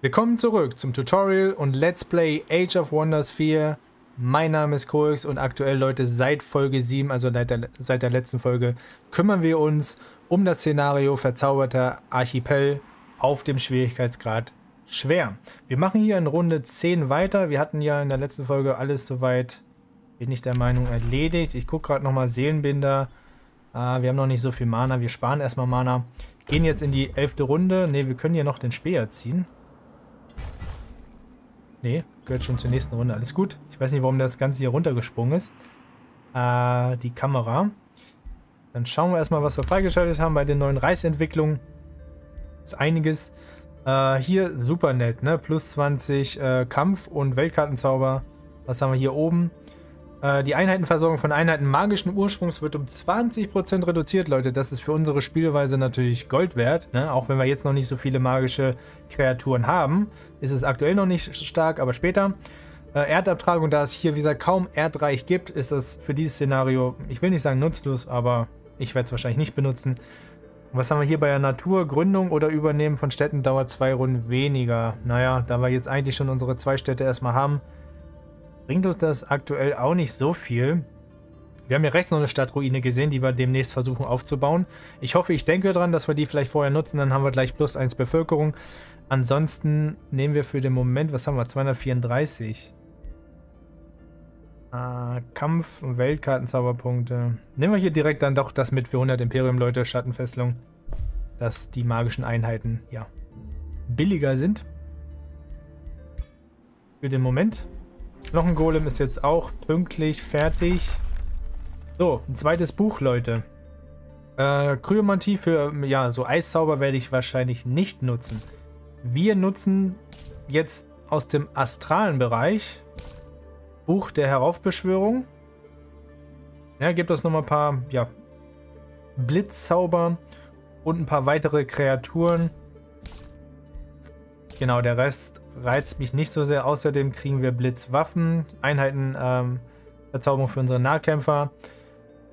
Willkommen zurück zum Tutorial und Let's Play Age of Wonders 4. Mein Name ist Koix und aktuell, Leute, seit Folge 7, also seit der, seit der letzten Folge, kümmern wir uns um das Szenario Verzauberter Archipel auf dem Schwierigkeitsgrad schwer. Wir machen hier in Runde 10 weiter. Wir hatten ja in der letzten Folge alles soweit, bin ich der Meinung, erledigt. Ich gucke gerade nochmal Seelenbinder. Uh, wir haben noch nicht so viel Mana. Wir sparen erstmal Mana. Gehen jetzt in die elfte Runde. Ne, wir können hier noch den Speer ziehen. Nee, gehört schon zur nächsten Runde. Alles gut. Ich weiß nicht, warum das Ganze hier runtergesprungen ist. Äh, die Kamera. Dann schauen wir erstmal, was wir freigeschaltet haben bei den neuen Reisentwicklungen. Ist einiges. Äh, hier super nett, ne? Plus 20 äh, Kampf- und Weltkartenzauber. Was haben wir hier oben? Äh, die Einheitenversorgung von Einheiten magischen Ursprungs wird um 20% reduziert, Leute. Das ist für unsere Spielweise natürlich Gold wert. Ne? Auch wenn wir jetzt noch nicht so viele magische Kreaturen haben, ist es aktuell noch nicht stark, aber später. Äh, Erdabtragung, da es hier, wie gesagt, kaum Erdreich gibt, ist das für dieses Szenario, ich will nicht sagen nutzlos, aber ich werde es wahrscheinlich nicht benutzen. Was haben wir hier bei der Natur? Gründung oder Übernehmen von Städten dauert zwei Runden weniger. Naja, da wir jetzt eigentlich schon unsere zwei Städte erstmal haben, bringt uns das aktuell auch nicht so viel. Wir haben ja rechts noch eine Stadtruine gesehen, die wir demnächst versuchen aufzubauen. Ich hoffe, ich denke daran, dass wir die vielleicht vorher nutzen, dann haben wir gleich plus 1 Bevölkerung. Ansonsten nehmen wir für den Moment, was haben wir, 234. Äh, Kampf und Weltkartenzauberpunkte. Nehmen wir hier direkt dann doch das mit für 100 Imperium, Leute, Schattenfesselung. Dass die magischen Einheiten, ja, billiger sind. Für den Moment. Noch ein Golem ist jetzt auch pünktlich fertig. So, ein zweites Buch, Leute. Äh, Kryomantie für, ja, so Eiszauber werde ich wahrscheinlich nicht nutzen. Wir nutzen jetzt aus dem astralen Bereich Buch der Heraufbeschwörung. Ja, gibt es nochmal ein paar, ja, Blitzzauber und ein paar weitere Kreaturen. Genau, der Rest reizt mich nicht so sehr. Außerdem kriegen wir Blitzwaffen, Einheiten, ähm, Verzauberung für unsere Nahkämpfer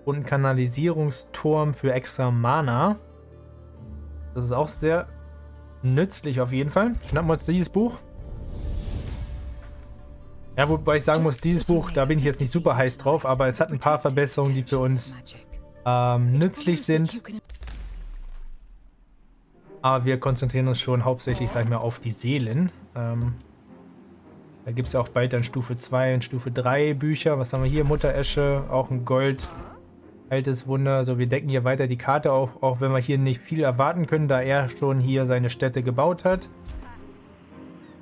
und einen Kanalisierungsturm für extra Mana. Das ist auch sehr nützlich auf jeden Fall. Schnappen wir uns dieses Buch. Ja, wobei ich sagen muss, dieses Buch, da bin ich jetzt nicht super heiß drauf, aber es hat ein paar Verbesserungen, die für uns ähm, nützlich sind. Aber wir konzentrieren uns schon hauptsächlich, sag ich mal, auf die Seelen. Ähm, da gibt es ja auch bald dann Stufe 2 und Stufe 3 Bücher. Was haben wir hier? Mutter Esche, auch ein Gold. Altes Wunder. So, wir decken hier weiter die Karte auf, auch wenn wir hier nicht viel erwarten können, da er schon hier seine Städte gebaut hat.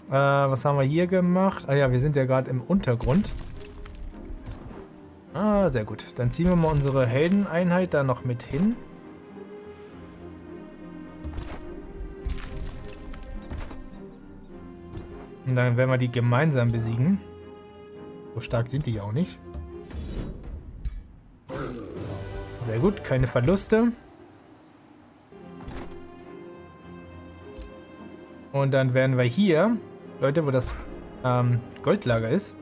Äh, was haben wir hier gemacht? Ah ja, wir sind ja gerade im Untergrund. Ah, sehr gut. Dann ziehen wir mal unsere Heldeneinheit da noch mit hin. Und dann werden wir die gemeinsam besiegen. So stark sind die ja auch nicht. Sehr gut, keine Verluste. Und dann werden wir hier, Leute, wo das ähm, Goldlager ist,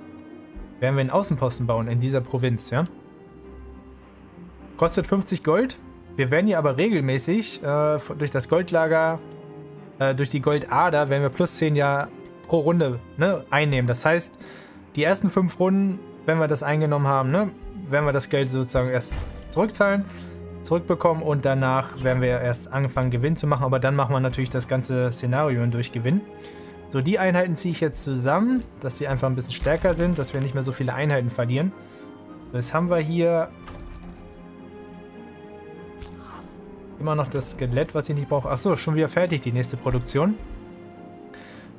werden wir einen Außenposten bauen in dieser Provinz, ja. Kostet 50 Gold. Wir werden hier aber regelmäßig äh, durch das Goldlager, äh, durch die Goldader, werden wir plus 10 Jahre pro Runde ne, einnehmen. Das heißt, die ersten fünf Runden, wenn wir das eingenommen haben, ne, werden wir das Geld sozusagen erst zurückzahlen, zurückbekommen und danach werden wir erst angefangen Gewinn zu machen. Aber dann machen wir natürlich das ganze Szenario durch Gewinn. So, die Einheiten ziehe ich jetzt zusammen, dass sie einfach ein bisschen stärker sind, dass wir nicht mehr so viele Einheiten verlieren. Jetzt haben wir hier immer noch das Skelett, was ich nicht brauche. Achso, schon wieder fertig, die nächste Produktion.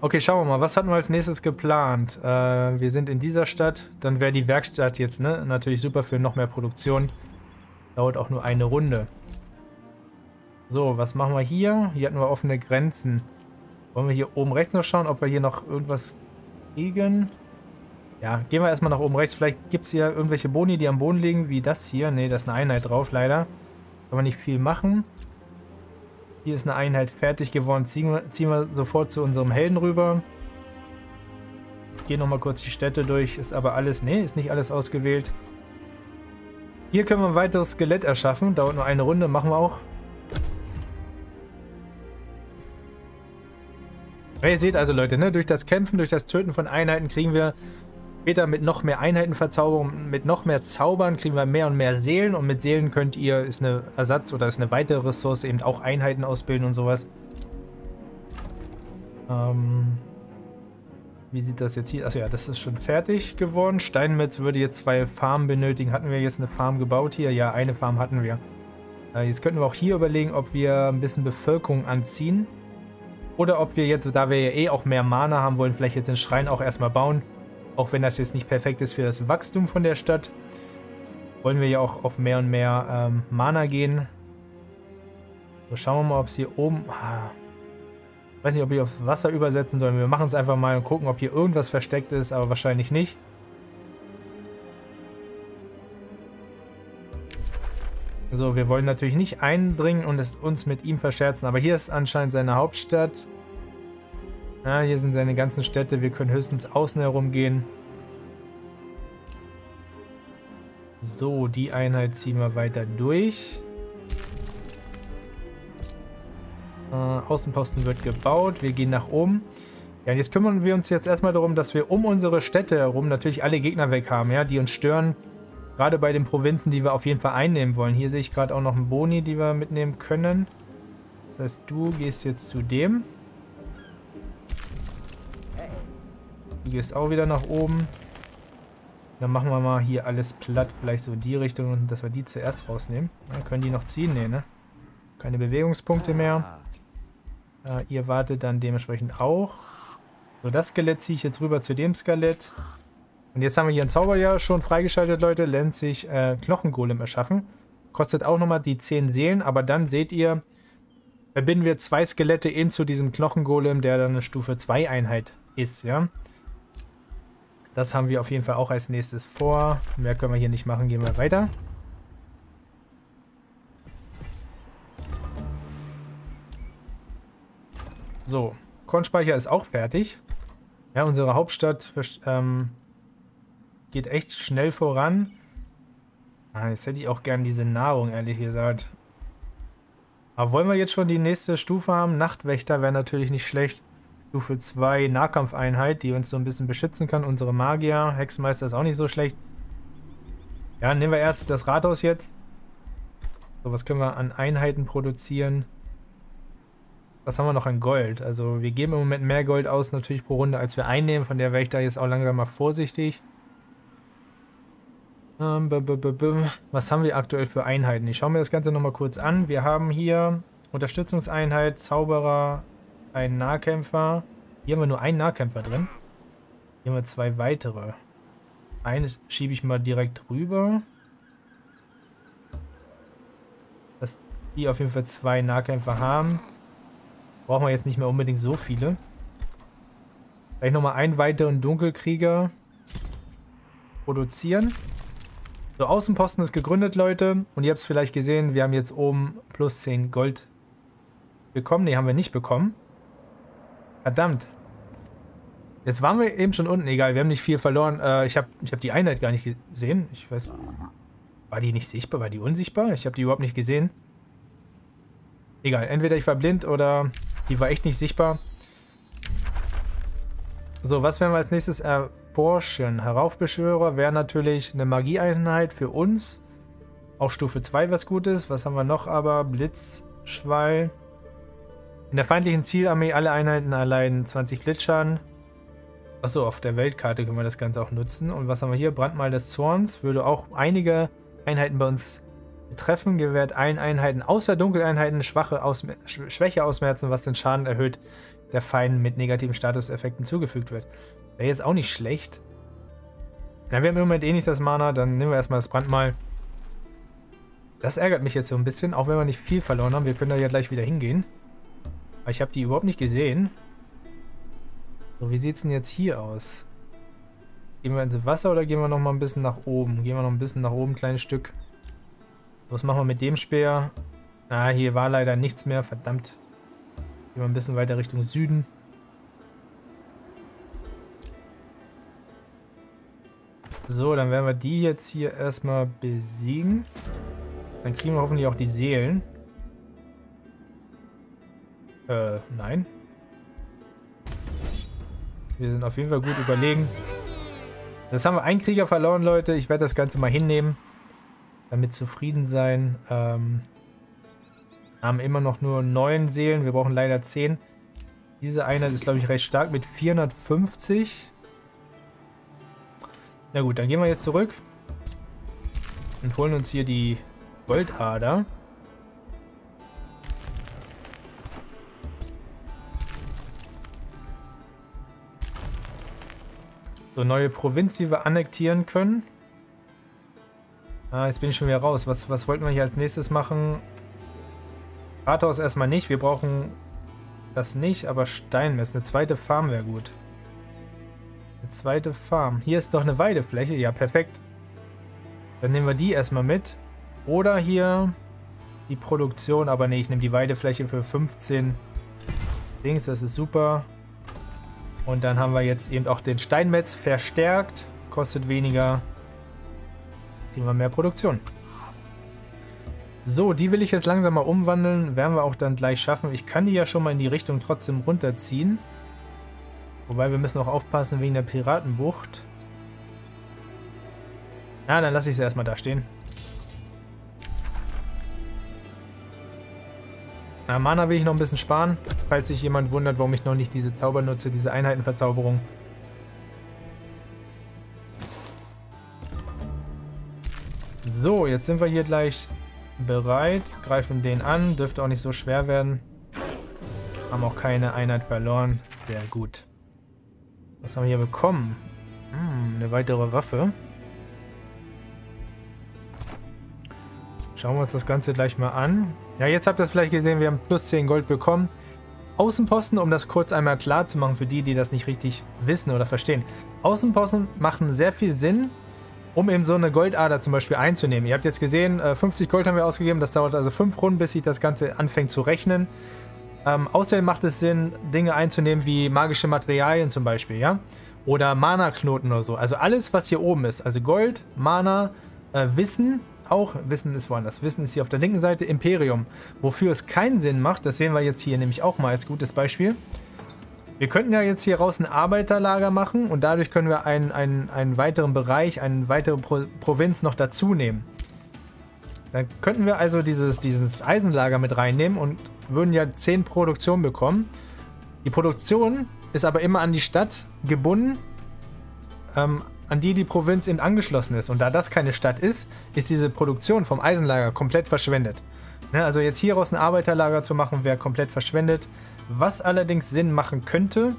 Okay, schauen wir mal. Was hatten wir als nächstes geplant? Äh, wir sind in dieser Stadt. Dann wäre die Werkstatt jetzt ne? natürlich super für noch mehr Produktion. Dauert auch nur eine Runde. So, was machen wir hier? Hier hatten wir offene Grenzen. Wollen wir hier oben rechts noch schauen, ob wir hier noch irgendwas kriegen? Ja, gehen wir erstmal nach oben rechts. Vielleicht gibt es hier irgendwelche Boni, die am Boden liegen, wie das hier. Ne, da ist eine Einheit drauf, leider. Kann man nicht viel machen. Hier ist eine Einheit fertig geworden. Ziehen wir, ziehen wir sofort zu unserem Helden rüber. Gehen nochmal kurz die Städte durch. Ist aber alles... Ne, ist nicht alles ausgewählt. Hier können wir ein weiteres Skelett erschaffen. Dauert nur eine Runde. Machen wir auch. ihr seht also, Leute, ne, durch das Kämpfen, durch das Töten von Einheiten kriegen wir später mit noch mehr Einheitenverzauberung, mit noch mehr Zaubern kriegen wir mehr und mehr Seelen und mit Seelen könnt ihr, ist eine Ersatz oder ist eine weitere Ressource, eben auch Einheiten ausbilden und sowas. Ähm, wie sieht das jetzt hier? Achso ja, das ist schon fertig geworden. Steinmetz würde jetzt zwei Farmen benötigen. Hatten wir jetzt eine Farm gebaut hier? Ja, eine Farm hatten wir. Äh, jetzt könnten wir auch hier überlegen, ob wir ein bisschen Bevölkerung anziehen. Oder ob wir jetzt, da wir ja eh auch mehr Mana haben wollen, vielleicht jetzt den Schrein auch erstmal bauen. Auch wenn das jetzt nicht perfekt ist für das Wachstum von der Stadt. Wollen wir ja auch auf mehr und mehr ähm, Mana gehen. So, schauen wir mal, ob es hier oben... Ah, weiß nicht, ob wir auf Wasser übersetzen sollen. Wir machen es einfach mal und gucken, ob hier irgendwas versteckt ist, aber wahrscheinlich nicht. So, wir wollen natürlich nicht eindringen und es uns mit ihm verscherzen, aber hier ist anscheinend seine Hauptstadt. Ja, hier sind seine ganzen Städte. Wir können höchstens außen herum gehen. So, die Einheit ziehen wir weiter durch. Äh, Außenposten wird gebaut. Wir gehen nach oben. Ja, jetzt kümmern wir uns jetzt erstmal darum, dass wir um unsere Städte herum natürlich alle Gegner weg haben, ja, die uns stören. Gerade bei den Provinzen, die wir auf jeden Fall einnehmen wollen. Hier sehe ich gerade auch noch einen Boni, die wir mitnehmen können. Das heißt, du gehst jetzt zu dem. Du gehst auch wieder nach oben. Dann machen wir mal hier alles platt. Vielleicht so in die Richtung, dass wir die zuerst rausnehmen. Ja, können die noch ziehen? Nee, ne? Keine Bewegungspunkte mehr. Äh, ihr wartet dann dementsprechend auch. So, das Skelett ziehe ich jetzt rüber zu dem Skelett. Und jetzt haben wir hier einen Zauber ja schon freigeschaltet, Leute. Nennt sich äh, Knochengolem erschaffen. Kostet auch nochmal die 10 Seelen, aber dann seht ihr, verbinden wir zwei Skelette eben zu diesem Knochengolem, der dann eine Stufe 2 Einheit ist, ja. Das haben wir auf jeden Fall auch als nächstes vor. Mehr können wir hier nicht machen, gehen wir weiter. So, Kornspeicher ist auch fertig. Ja, unsere Hauptstadt ähm, geht echt schnell voran. Ah, jetzt hätte ich auch gern diese Nahrung, ehrlich gesagt. Aber wollen wir jetzt schon die nächste Stufe haben? Nachtwächter wäre natürlich nicht schlecht. Stufe 2 Nahkampfeinheit, die uns so ein bisschen beschützen kann. Unsere Magier. Hexenmeister ist auch nicht so schlecht. Ja, nehmen wir erst das Rathaus jetzt. So, was können wir an Einheiten produzieren? Was haben wir noch an Gold? Also wir geben im Moment mehr Gold aus natürlich pro Runde, als wir einnehmen. Von der wäre ich da jetzt auch langsam mal vorsichtig. Ähm, was haben wir aktuell für Einheiten? Ich schaue mir das Ganze nochmal kurz an. Wir haben hier Unterstützungseinheit, Zauberer, ein Nahkämpfer. Hier haben wir nur einen Nahkämpfer drin. Hier haben wir zwei weitere. Eines schiebe ich mal direkt rüber. Dass die auf jeden Fall zwei Nahkämpfer haben. Brauchen wir jetzt nicht mehr unbedingt so viele. Vielleicht nochmal einen weiteren Dunkelkrieger produzieren. So, Außenposten ist gegründet, Leute. Und ihr habt es vielleicht gesehen, wir haben jetzt oben plus 10 Gold bekommen. Ne, haben wir nicht bekommen. Verdammt. Jetzt waren wir eben schon unten. Egal, wir haben nicht viel verloren. Äh, ich habe ich hab die Einheit gar nicht gesehen. Ich weiß... War die nicht sichtbar? War die unsichtbar? Ich habe die überhaupt nicht gesehen. Egal, entweder ich war blind oder die war echt nicht sichtbar. So, was werden wir als nächstes erforschen? Heraufbeschwörer wäre natürlich eine Magieeinheit für uns. Auch Stufe 2 was Gutes. Was haben wir noch aber? Blitzschwall. In der feindlichen Zielarmee alle Einheiten erleiden 20 Blitzschaden. Achso, auf der Weltkarte können wir das Ganze auch nutzen. Und was haben wir hier? Brandmal des Zorns. Würde auch einige Einheiten bei uns treffen. Gewährt allen Einheiten außer Dunkeleinheiten schwache Ausmer Schwäche ausmerzen, was den Schaden erhöht, der Feinden mit negativen Statuseffekten zugefügt wird. Wäre jetzt auch nicht schlecht. Na, wir haben im Moment eh nicht das Mana, dann nehmen wir erstmal das Brandmal. Das ärgert mich jetzt so ein bisschen, auch wenn wir nicht viel verloren haben. Wir können da ja gleich wieder hingehen. Aber ich habe die überhaupt nicht gesehen. So, wie sieht es denn jetzt hier aus? Gehen wir ins Wasser oder gehen wir noch mal ein bisschen nach oben? Gehen wir noch ein bisschen nach oben, ein kleines Stück. Was machen wir mit dem Speer? Ah, hier war leider nichts mehr, verdammt. Gehen wir ein bisschen weiter Richtung Süden. So, dann werden wir die jetzt hier erstmal besiegen. Dann kriegen wir hoffentlich auch die Seelen. Äh, nein. Wir sind auf jeden Fall gut überlegen. Jetzt haben wir einen Krieger verloren, Leute. Ich werde das Ganze mal hinnehmen. Damit zufrieden sein. Ähm, haben immer noch nur neun Seelen. Wir brauchen leider zehn. Diese Einheit ist, glaube ich, recht stark mit 450. Na gut, dann gehen wir jetzt zurück. Und holen uns hier die Goldader. So, neue Provinz, die wir annektieren können. Ah, jetzt bin ich schon wieder raus. Was, was wollten wir hier als nächstes machen? Rathaus erstmal nicht. Wir brauchen das nicht, aber Steinmess. Eine zweite Farm wäre gut. Eine zweite Farm. Hier ist doch eine Weidefläche. Ja, perfekt. Dann nehmen wir die erstmal mit. Oder hier die Produktion. Aber nee, ich nehme die Weidefläche für 15 Dings. Das ist super. Und dann haben wir jetzt eben auch den Steinmetz verstärkt. Kostet weniger. Kriegen wir mehr Produktion. So, die will ich jetzt langsam mal umwandeln. Werden wir auch dann gleich schaffen. Ich kann die ja schon mal in die Richtung trotzdem runterziehen. Wobei wir müssen auch aufpassen wegen der Piratenbucht. Na, dann lasse ich sie erstmal da stehen. Na, Mana will ich noch ein bisschen sparen, falls sich jemand wundert, warum ich noch nicht diese Zauber nutze, diese Einheitenverzauberung. So, jetzt sind wir hier gleich bereit, greifen den an, dürfte auch nicht so schwer werden. Haben auch keine Einheit verloren, sehr gut. Was haben wir hier bekommen? Hm, eine weitere Waffe. Schauen wir uns das Ganze gleich mal an. Ja, jetzt habt ihr es vielleicht gesehen, wir haben plus 10 Gold bekommen. Außenposten, um das kurz einmal klar zu machen für die, die das nicht richtig wissen oder verstehen. Außenposten machen sehr viel Sinn, um eben so eine Goldader zum Beispiel einzunehmen. Ihr habt jetzt gesehen, 50 äh, Gold haben wir ausgegeben, das dauert also 5 Runden, bis sich das Ganze anfängt zu rechnen. Ähm, außerdem macht es Sinn, Dinge einzunehmen wie magische Materialien zum Beispiel, ja? Oder Mana-Knoten oder so. Also alles, was hier oben ist. Also Gold, Mana, äh, Wissen auch, Wissen ist woanders. Wissen ist hier auf der linken Seite, Imperium. Wofür es keinen Sinn macht, das sehen wir jetzt hier nämlich auch mal als gutes Beispiel. Wir könnten ja jetzt hier raus ein Arbeiterlager machen und dadurch können wir einen, einen, einen weiteren Bereich, eine weitere Pro Provinz noch dazu nehmen. Dann könnten wir also dieses, dieses Eisenlager mit reinnehmen und würden ja 10 Produktionen bekommen. Die Produktion ist aber immer an die Stadt gebunden. Ähm, an die die Provinz eben angeschlossen ist. Und da das keine Stadt ist, ist diese Produktion vom Eisenlager komplett verschwendet. Ne, also jetzt hieraus ein Arbeiterlager zu machen, wäre komplett verschwendet. Was allerdings Sinn machen könnte,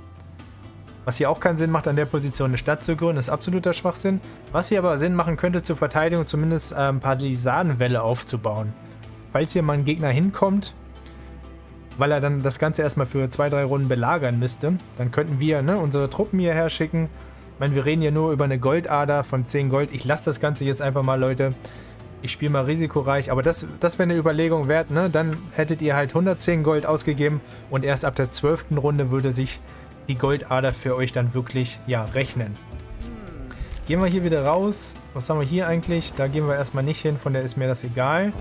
was hier auch keinen Sinn macht, an der Position eine Stadt zu gründen, ist absoluter Schwachsinn. Was hier aber Sinn machen könnte, zur Verteidigung zumindest ein paar Lisanenwälle aufzubauen. Falls hier mal ein Gegner hinkommt, weil er dann das Ganze erstmal für zwei, drei Runden belagern müsste, dann könnten wir ne, unsere Truppen hierher schicken ich meine, wir reden hier nur über eine Goldader von 10 Gold. Ich lasse das Ganze jetzt einfach mal, Leute. Ich spiele mal risikoreich, aber das, das wäre eine Überlegung wert, ne? Dann hättet ihr halt 110 Gold ausgegeben und erst ab der 12. Runde würde sich die Goldader für euch dann wirklich, ja, rechnen. Gehen wir hier wieder raus. Was haben wir hier eigentlich? Da gehen wir erstmal nicht hin, von der ist mir das egal.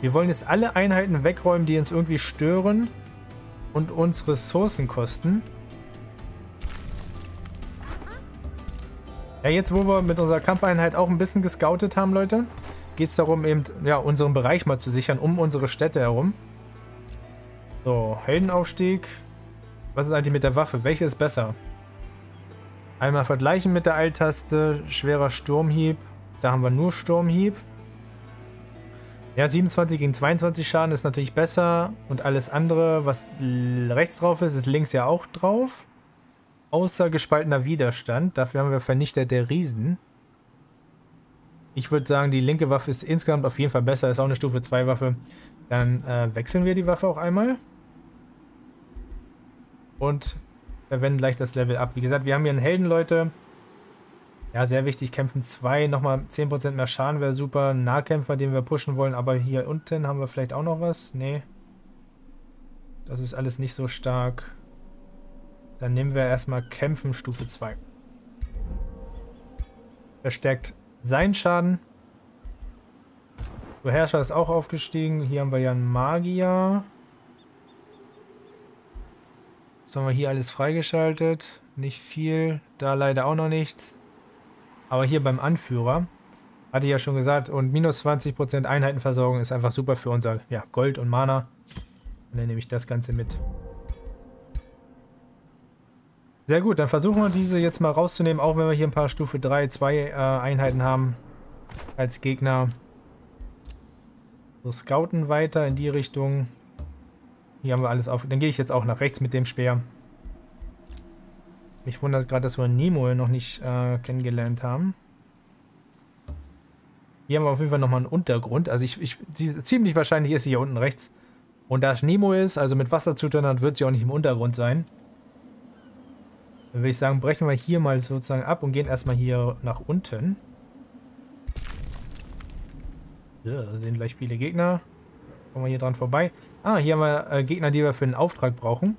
Wir wollen jetzt alle Einheiten wegräumen, die uns irgendwie stören und uns Ressourcen kosten. Ja, jetzt wo wir mit unserer Kampfeinheit auch ein bisschen gescoutet haben, Leute, geht es darum, eben ja, unseren Bereich mal zu sichern, um unsere Städte herum. So, Heldenaufstieg. Was ist eigentlich mit der Waffe? Welche ist besser? Einmal vergleichen mit der Eiltaste. Schwerer Sturmhieb. Da haben wir nur Sturmhieb. Ja, 27 gegen 22 Schaden ist natürlich besser. Und alles andere, was rechts drauf ist, ist links ja auch drauf. Außer gespaltener Widerstand. Dafür haben wir Vernichter der Riesen. Ich würde sagen, die linke Waffe ist insgesamt auf jeden Fall besser. Ist auch eine Stufe 2 Waffe. Dann äh, wechseln wir die Waffe auch einmal. Und verwenden gleich das Level ab. Wie gesagt, wir haben hier einen Helden, Leute. Ja, sehr wichtig. Kämpfen 2. Nochmal 10% mehr Schaden wäre super. Ein Nahkämpfer, den wir pushen wollen. Aber hier unten haben wir vielleicht auch noch was. Nee. Das ist alles nicht so stark. Dann nehmen wir erstmal Kämpfen Stufe 2. Verstärkt sein Schaden. So, Herrscher ist auch aufgestiegen. Hier haben wir ja einen Magier. Was haben wir hier alles freigeschaltet? Nicht viel. Da leider auch noch nichts. Aber hier beim Anführer, hatte ich ja schon gesagt, und minus 20% Einheitenversorgung ist einfach super für unser ja, Gold und Mana. Und dann nehme ich das Ganze mit. Sehr gut, dann versuchen wir diese jetzt mal rauszunehmen, auch wenn wir hier ein paar Stufe 3, 2 äh, Einheiten haben als Gegner. So, scouten weiter in die Richtung. Hier haben wir alles auf. Dann gehe ich jetzt auch nach rechts mit dem Speer. Mich wundert gerade, dass wir Nemo noch nicht äh, kennengelernt haben. Hier haben wir auf jeden Fall nochmal einen Untergrund. Also ich, ich ziemlich wahrscheinlich ist sie hier unten rechts. Und da es Nemo ist, also mit Wasser zu tun hat, wird sie auch nicht im Untergrund sein. Dann würde ich sagen, brechen wir hier mal sozusagen ab und gehen erstmal hier nach unten. Ja, da sehen gleich viele Gegner. Kommen wir hier dran vorbei. Ah, hier haben wir äh, Gegner, die wir für einen Auftrag brauchen.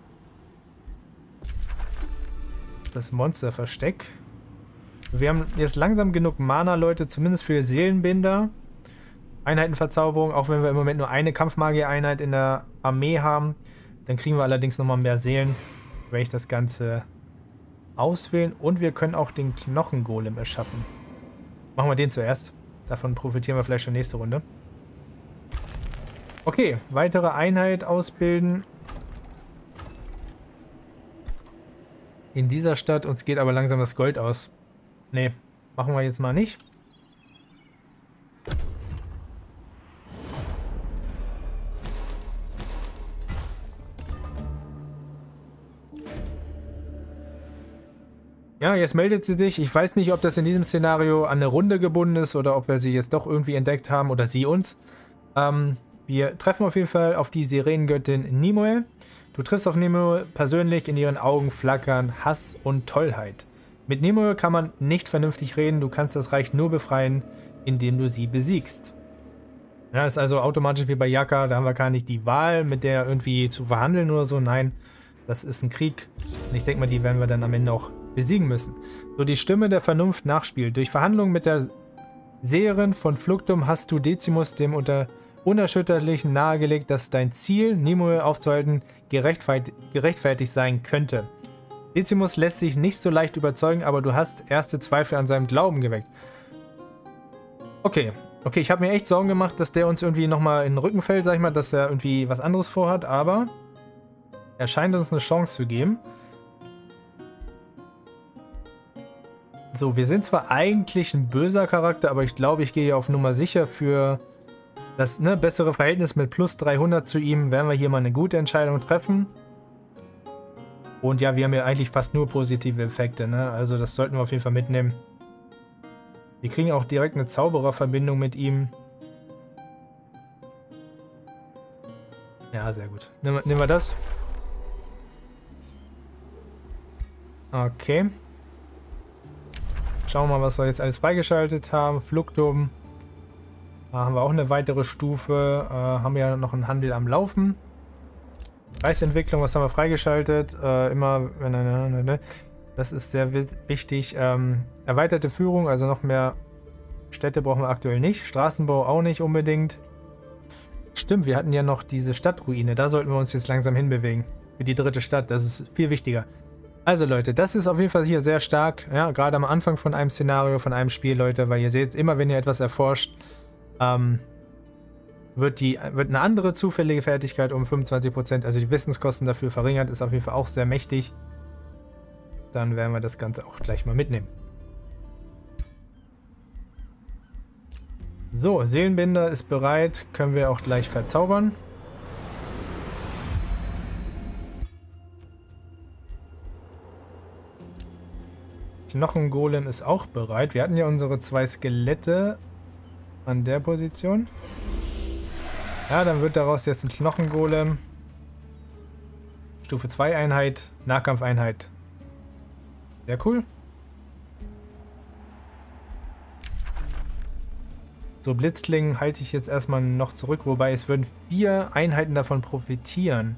Das Monsterversteck. Wir haben jetzt langsam genug Mana, Leute, zumindest für Seelenbinder. Einheitenverzauberung, auch wenn wir im Moment nur eine Kampfmagier-Einheit in der Armee haben. Dann kriegen wir allerdings nochmal mehr Seelen, wenn ich das Ganze auswählen und wir können auch den Knochengolem erschaffen. Machen wir den zuerst. Davon profitieren wir vielleicht schon nächste Runde. Okay, weitere Einheit ausbilden. In dieser Stadt. Uns geht aber langsam das Gold aus. Nee, machen wir jetzt mal nicht. Ja, jetzt meldet sie sich. Ich weiß nicht, ob das in diesem Szenario an eine Runde gebunden ist oder ob wir sie jetzt doch irgendwie entdeckt haben oder sie uns. Ähm, wir treffen auf jeden Fall auf die Sirenengöttin Nimue. Du triffst auf Nimue persönlich, in ihren Augen flackern Hass und Tollheit. Mit Nimue kann man nicht vernünftig reden, du kannst das Reich nur befreien, indem du sie besiegst. Ja, ist also automatisch wie bei Yaka, da haben wir gar nicht die Wahl, mit der irgendwie zu verhandeln oder so. Nein, das ist ein Krieg. Und ich denke mal, die werden wir dann am Ende auch besiegen müssen. So die Stimme der Vernunft nachspielt. Durch Verhandlungen mit der Seherin von Fluctum hast du Decimus dem unter Unerschütterlichen nahegelegt, dass dein Ziel, Nimue aufzuhalten, gerechtfertigt sein könnte. Decimus lässt sich nicht so leicht überzeugen, aber du hast erste Zweifel an seinem Glauben geweckt. Okay, okay, ich habe mir echt Sorgen gemacht, dass der uns irgendwie nochmal in den Rücken fällt, sag ich mal, dass er irgendwie was anderes vorhat, aber er scheint uns eine Chance zu geben. So, wir sind zwar eigentlich ein böser Charakter, aber ich glaube, ich gehe auf Nummer sicher für das ne, bessere Verhältnis mit plus 300 zu ihm. Werden wir hier mal eine gute Entscheidung treffen. Und ja, wir haben ja eigentlich fast nur positive Effekte, ne? Also das sollten wir auf jeden Fall mitnehmen. Wir kriegen auch direkt eine Zaubererverbindung mit ihm. Ja, sehr gut. Nehmen, nehmen wir das. Okay. Schauen wir mal, was wir jetzt alles freigeschaltet haben. Fluktum. Da haben wir auch eine weitere Stufe. Äh, haben wir ja noch einen Handel am Laufen. Preisentwicklung, was haben wir freigeschaltet? Äh, immer, wenn ne, ne, ne. Das ist sehr wichtig. Ähm, erweiterte Führung, also noch mehr Städte brauchen wir aktuell nicht. Straßenbau auch nicht unbedingt. Stimmt, wir hatten ja noch diese Stadtruine. Da sollten wir uns jetzt langsam hinbewegen. Für die dritte Stadt. Das ist viel wichtiger. Also Leute, das ist auf jeden Fall hier sehr stark, ja, gerade am Anfang von einem Szenario, von einem Spiel, Leute, weil ihr seht, immer wenn ihr etwas erforscht, ähm, wird, die, wird eine andere zufällige Fertigkeit um 25%, also die Wissenskosten dafür verringert, ist auf jeden Fall auch sehr mächtig. Dann werden wir das Ganze auch gleich mal mitnehmen. So, Seelenbinder ist bereit, können wir auch gleich verzaubern. Knochengolem ist auch bereit. Wir hatten ja unsere zwei Skelette an der Position. Ja, dann wird daraus jetzt ein Knochengolem. Stufe 2 Einheit, Nahkampfeinheit. Sehr cool. So, Blitzklingen halte ich jetzt erstmal noch zurück, wobei es würden vier Einheiten davon profitieren.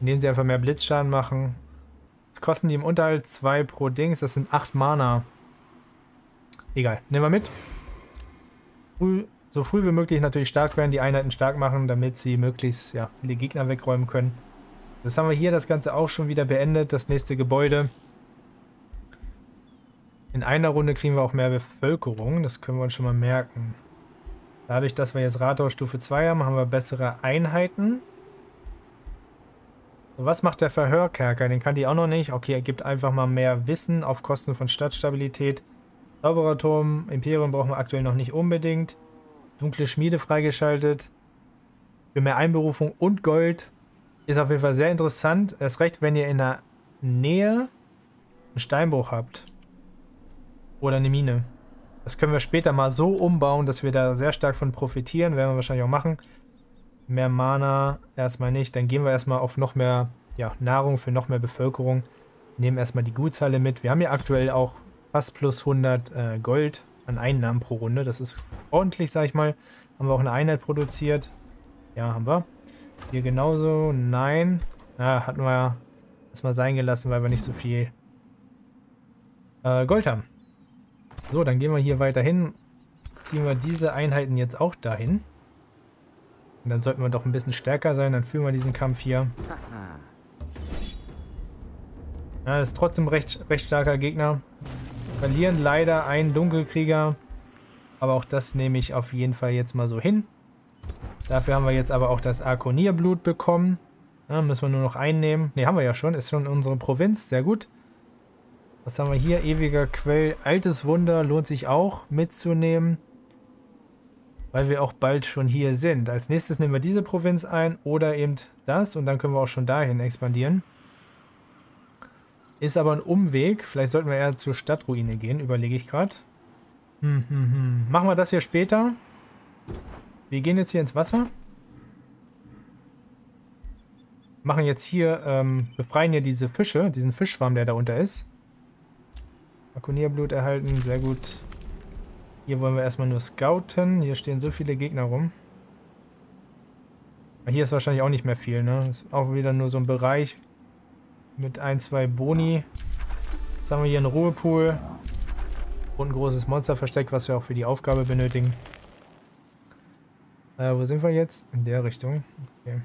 Indem sie einfach mehr Blitzschaden machen kosten die im Unterhalt 2 pro Dings. Das sind 8 Mana. Egal, nehmen wir mit. Früh, so früh wie möglich natürlich stark werden, die Einheiten stark machen, damit sie möglichst ja, viele Gegner wegräumen können. Das haben wir hier das Ganze auch schon wieder beendet. Das nächste Gebäude. In einer Runde kriegen wir auch mehr Bevölkerung. Das können wir uns schon mal merken. Dadurch, dass wir jetzt Rathaus Stufe 2 haben, haben wir bessere Einheiten. So, was macht der Verhörkerker? Den kann die auch noch nicht. Okay, er gibt einfach mal mehr Wissen auf Kosten von Stadtstabilität. Zaubererturm, Imperium brauchen wir aktuell noch nicht unbedingt. Dunkle Schmiede freigeschaltet. Für mehr Einberufung und Gold. Ist auf jeden Fall sehr interessant. Erst recht, wenn ihr in der Nähe einen Steinbruch habt. Oder eine Mine. Das können wir später mal so umbauen, dass wir da sehr stark von profitieren. Werden wir wahrscheinlich auch machen. Mehr Mana erstmal nicht. Dann gehen wir erstmal auf noch mehr ja, Nahrung für noch mehr Bevölkerung. Nehmen erstmal die Gutshalle mit. Wir haben ja aktuell auch fast plus 100 äh, Gold an Einnahmen pro Runde. Das ist ordentlich, sag ich mal. Haben wir auch eine Einheit produziert. Ja, haben wir. Hier genauso. Nein. Ja, hatten wir erstmal sein gelassen, weil wir nicht so viel äh, Gold haben. So, dann gehen wir hier weiter hin. Ziehen wir diese Einheiten jetzt auch dahin. Und dann sollten wir doch ein bisschen stärker sein. Dann führen wir diesen Kampf hier. Ja, ist trotzdem recht, recht starker Gegner. Verlieren leider einen Dunkelkrieger. Aber auch das nehme ich auf jeden Fall jetzt mal so hin. Dafür haben wir jetzt aber auch das Arkonierblut bekommen. Ja, müssen wir nur noch einnehmen. Ne, haben wir ja schon. Ist schon unsere Provinz. Sehr gut. Was haben wir hier? Ewiger Quell. Altes Wunder lohnt sich auch mitzunehmen. Weil wir auch bald schon hier sind. Als nächstes nehmen wir diese Provinz ein oder eben das. Und dann können wir auch schon dahin expandieren. Ist aber ein Umweg. Vielleicht sollten wir eher zur Stadtruine gehen, überlege ich gerade. Hm, hm, hm. Machen wir das hier später. Wir gehen jetzt hier ins Wasser. Machen jetzt hier, ähm, befreien hier diese Fische, diesen Fischschwarm, der da unter ist. Akonierblut erhalten, sehr gut. Hier wollen wir erstmal nur scouten. Hier stehen so viele Gegner rum. Hier ist wahrscheinlich auch nicht mehr viel, ne? Ist auch wieder nur so ein Bereich mit ein, zwei Boni. Jetzt haben wir hier einen Ruhepool. Und ein großes Monsterversteck, was wir auch für die Aufgabe benötigen. Äh, wo sind wir jetzt? In der Richtung. Okay.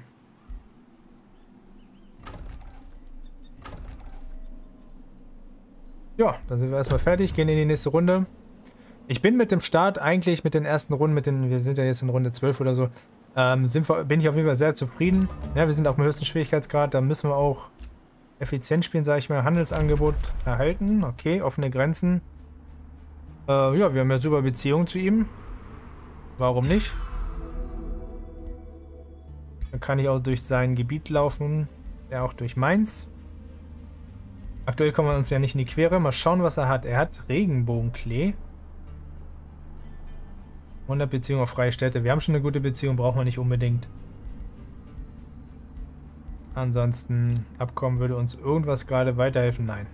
Ja, dann sind wir erstmal fertig, gehen in die nächste Runde. Ich bin mit dem Start eigentlich mit den ersten Runden, mit den, wir sind ja jetzt in Runde 12 oder so, ähm, sind bin ich auf jeden Fall sehr zufrieden. Ja, wir sind auf dem höchsten Schwierigkeitsgrad, da müssen wir auch effizient spielen, sage ich mal. Handelsangebot erhalten, okay, offene Grenzen. Äh, ja, wir haben ja super Beziehungen zu ihm. Warum nicht? Dann kann ich auch durch sein Gebiet laufen, er auch durch meins. Aktuell kommen wir uns ja nicht in die Quere. Mal schauen, was er hat. Er hat Regenbogenklee. 100 Beziehungen auf freie Städte. Wir haben schon eine gute Beziehung, brauchen wir nicht unbedingt. Ansonsten, Abkommen würde uns irgendwas gerade weiterhelfen? Nein.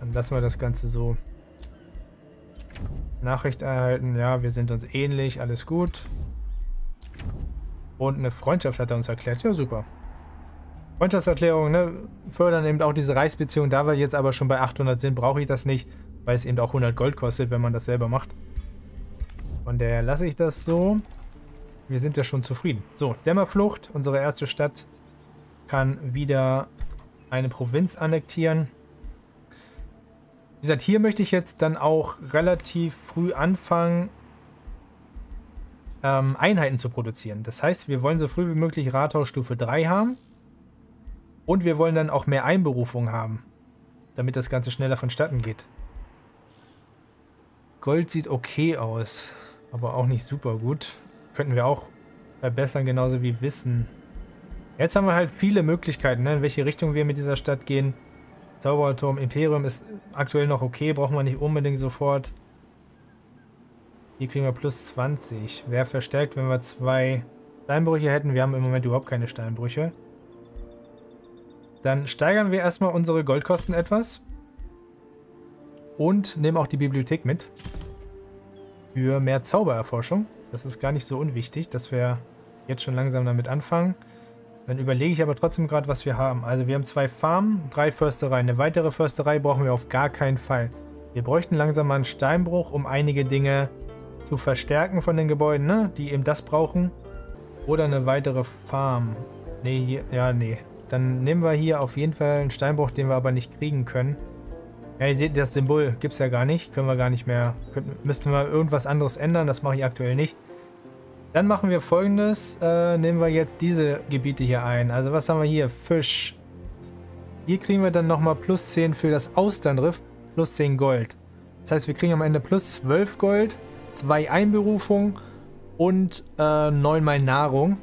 Dann lassen wir das Ganze so. Nachricht erhalten. Ja, wir sind uns ähnlich. Alles gut. Und eine Freundschaft hat er uns erklärt. Ja, super. Freundschaftserklärung, ne, fördern eben auch diese Reichsbeziehung. Da wir jetzt aber schon bei 800 sind, brauche ich das nicht, weil es eben auch 100 Gold kostet, wenn man das selber macht. Von daher lasse ich das so. Wir sind ja schon zufrieden. So, Dämmerflucht, unsere erste Stadt, kann wieder eine Provinz annektieren. Wie gesagt, hier möchte ich jetzt dann auch relativ früh anfangen, ähm, Einheiten zu produzieren. Das heißt, wir wollen so früh wie möglich Rathaus Stufe 3 haben. Und wir wollen dann auch mehr Einberufung haben, damit das Ganze schneller vonstatten geht. Gold sieht okay aus, aber auch nicht super gut. Könnten wir auch verbessern, genauso wie Wissen. Jetzt haben wir halt viele Möglichkeiten, ne, in welche Richtung wir mit dieser Stadt gehen. Zauberturm Imperium ist aktuell noch okay, brauchen wir nicht unbedingt sofort. Hier kriegen wir plus 20. Wäre verstärkt, wenn wir zwei Steinbrüche hätten. Wir haben im Moment überhaupt keine Steinbrüche. Dann steigern wir erstmal unsere Goldkosten etwas. Und nehmen auch die Bibliothek mit. Für mehr Zaubererforschung. Das ist gar nicht so unwichtig, dass wir jetzt schon langsam damit anfangen. Dann überlege ich aber trotzdem gerade, was wir haben. Also wir haben zwei Farmen, drei Förstereien. Eine weitere Försterei brauchen wir auf gar keinen Fall. Wir bräuchten langsam mal einen Steinbruch, um einige Dinge zu verstärken von den Gebäuden, ne? die eben das brauchen. Oder eine weitere Farm. Nee, hier, ja, nee. Dann nehmen wir hier auf jeden Fall einen Steinbruch, den wir aber nicht kriegen können. Ja, ihr seht, das Symbol gibt es ja gar nicht. Können wir gar nicht mehr. Könnten, müssten wir irgendwas anderes ändern. Das mache ich aktuell nicht. Dann machen wir folgendes. Äh, nehmen wir jetzt diese Gebiete hier ein. Also was haben wir hier? Fisch. Hier kriegen wir dann nochmal plus 10 für das Austernriff. Plus 10 Gold. Das heißt, wir kriegen am Ende plus 12 Gold. 2 Einberufung und äh, 9 mal Nahrung.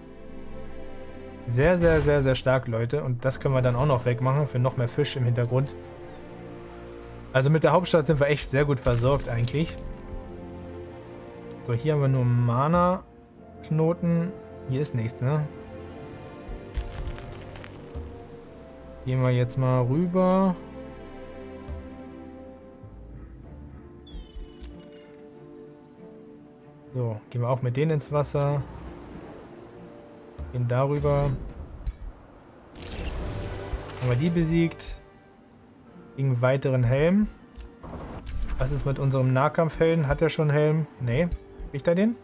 Sehr, sehr, sehr, sehr stark, Leute. Und das können wir dann auch noch wegmachen für noch mehr Fisch im Hintergrund. Also mit der Hauptstadt sind wir echt sehr gut versorgt eigentlich. So, hier haben wir nur Mana. Knoten. Hier ist nichts, ne? Gehen wir jetzt mal rüber. So, gehen wir auch mit denen ins Wasser. Gehen darüber. Haben wir die besiegt. Gegen weiteren Helm. Was ist mit unserem Nahkampfhelden? Hat er schon Helm? Nee. Kriegt er den?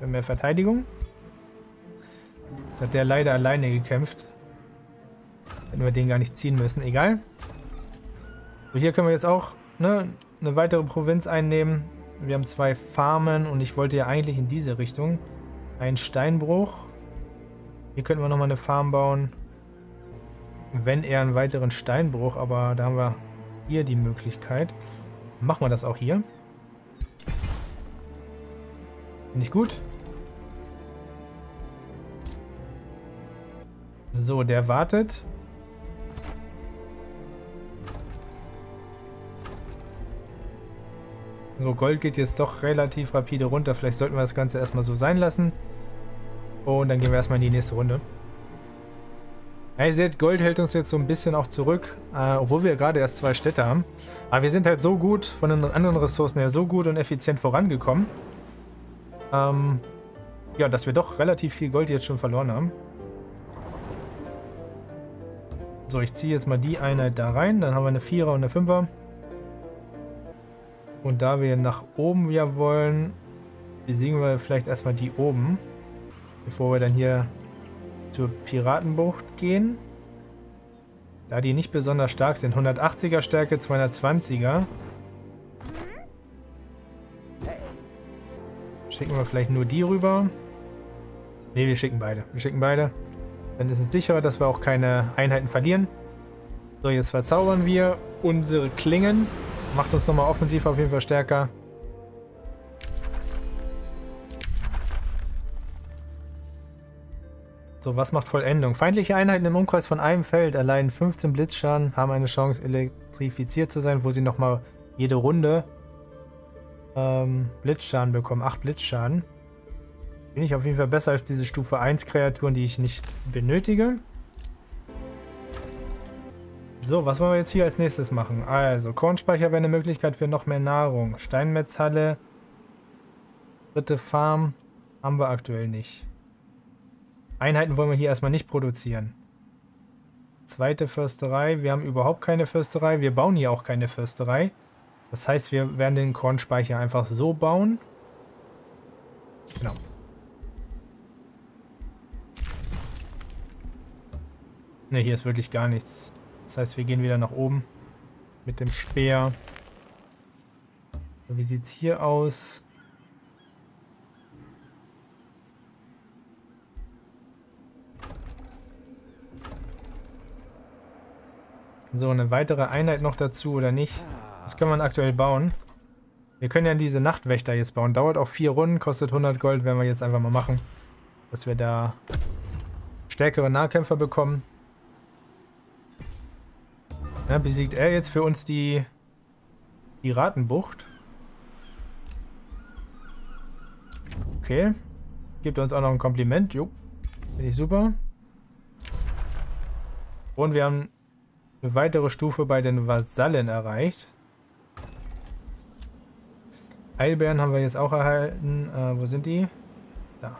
Mehr Verteidigung. Jetzt hat der leider alleine gekämpft. Hätten wir den gar nicht ziehen müssen. Egal. So, hier können wir jetzt auch ne, eine weitere Provinz einnehmen. Wir haben zwei Farmen und ich wollte ja eigentlich in diese Richtung. Ein Steinbruch. Hier könnten wir nochmal eine Farm bauen. Wenn eher einen weiteren Steinbruch, aber da haben wir hier die Möglichkeit. Machen wir das auch hier. Finde ich gut. So, der wartet. So, Gold geht jetzt doch relativ rapide runter. Vielleicht sollten wir das Ganze erstmal so sein lassen. Und dann gehen wir erstmal in die nächste Runde. Ja, ihr seht, Gold hält uns jetzt so ein bisschen auch zurück, äh, obwohl wir gerade erst zwei Städte haben. Aber wir sind halt so gut, von den anderen Ressourcen her, so gut und effizient vorangekommen, ähm, ja, dass wir doch relativ viel Gold jetzt schon verloren haben. So, ich ziehe jetzt mal die Einheit da rein. Dann haben wir eine Vierer und eine Fünfer. Und da wir nach oben ja wollen, besiegen wir vielleicht erstmal die oben. Bevor wir dann hier zur Piratenbucht gehen. Da die nicht besonders stark sind. 180er Stärke, 220er. Schicken wir vielleicht nur die rüber. Ne, wir schicken beide. Wir schicken beide. Dann ist es sicherer, dass wir auch keine Einheiten verlieren. So, jetzt verzaubern wir unsere Klingen. Macht uns nochmal offensiv auf jeden Fall stärker. So, was macht Vollendung? Feindliche Einheiten im Umkreis von einem Feld erleiden 15 Blitzschaden, haben eine Chance elektrifiziert zu sein, wo sie nochmal jede Runde ähm, Blitzschaden bekommen. 8 Blitzschaden. Bin ich auf jeden Fall besser als diese Stufe 1 Kreaturen, die ich nicht benötige. So, was wollen wir jetzt hier als nächstes machen? Also, Kornspeicher wäre eine Möglichkeit für noch mehr Nahrung. Steinmetzhalle. Dritte Farm haben wir aktuell nicht. Einheiten wollen wir hier erstmal nicht produzieren. Zweite Försterei. Wir haben überhaupt keine Försterei. Wir bauen hier auch keine Försterei. Das heißt, wir werden den Kornspeicher einfach so bauen. Genau. Ne, hier ist wirklich gar nichts. Das heißt, wir gehen wieder nach oben mit dem Speer. Wie sieht es hier aus? So, eine weitere Einheit noch dazu oder nicht? Das können wir aktuell bauen. Wir können ja diese Nachtwächter jetzt bauen. Dauert auch vier Runden, kostet 100 Gold, werden wir jetzt einfach mal machen. Dass wir da stärkere Nahkämpfer bekommen. Ja, besiegt er jetzt für uns die Piratenbucht. Okay. Gibt uns auch noch ein Kompliment. Jo. Finde ich super. Und wir haben weitere Stufe bei den Vasallen erreicht. Eilbären haben wir jetzt auch erhalten. Äh, wo sind die? Da.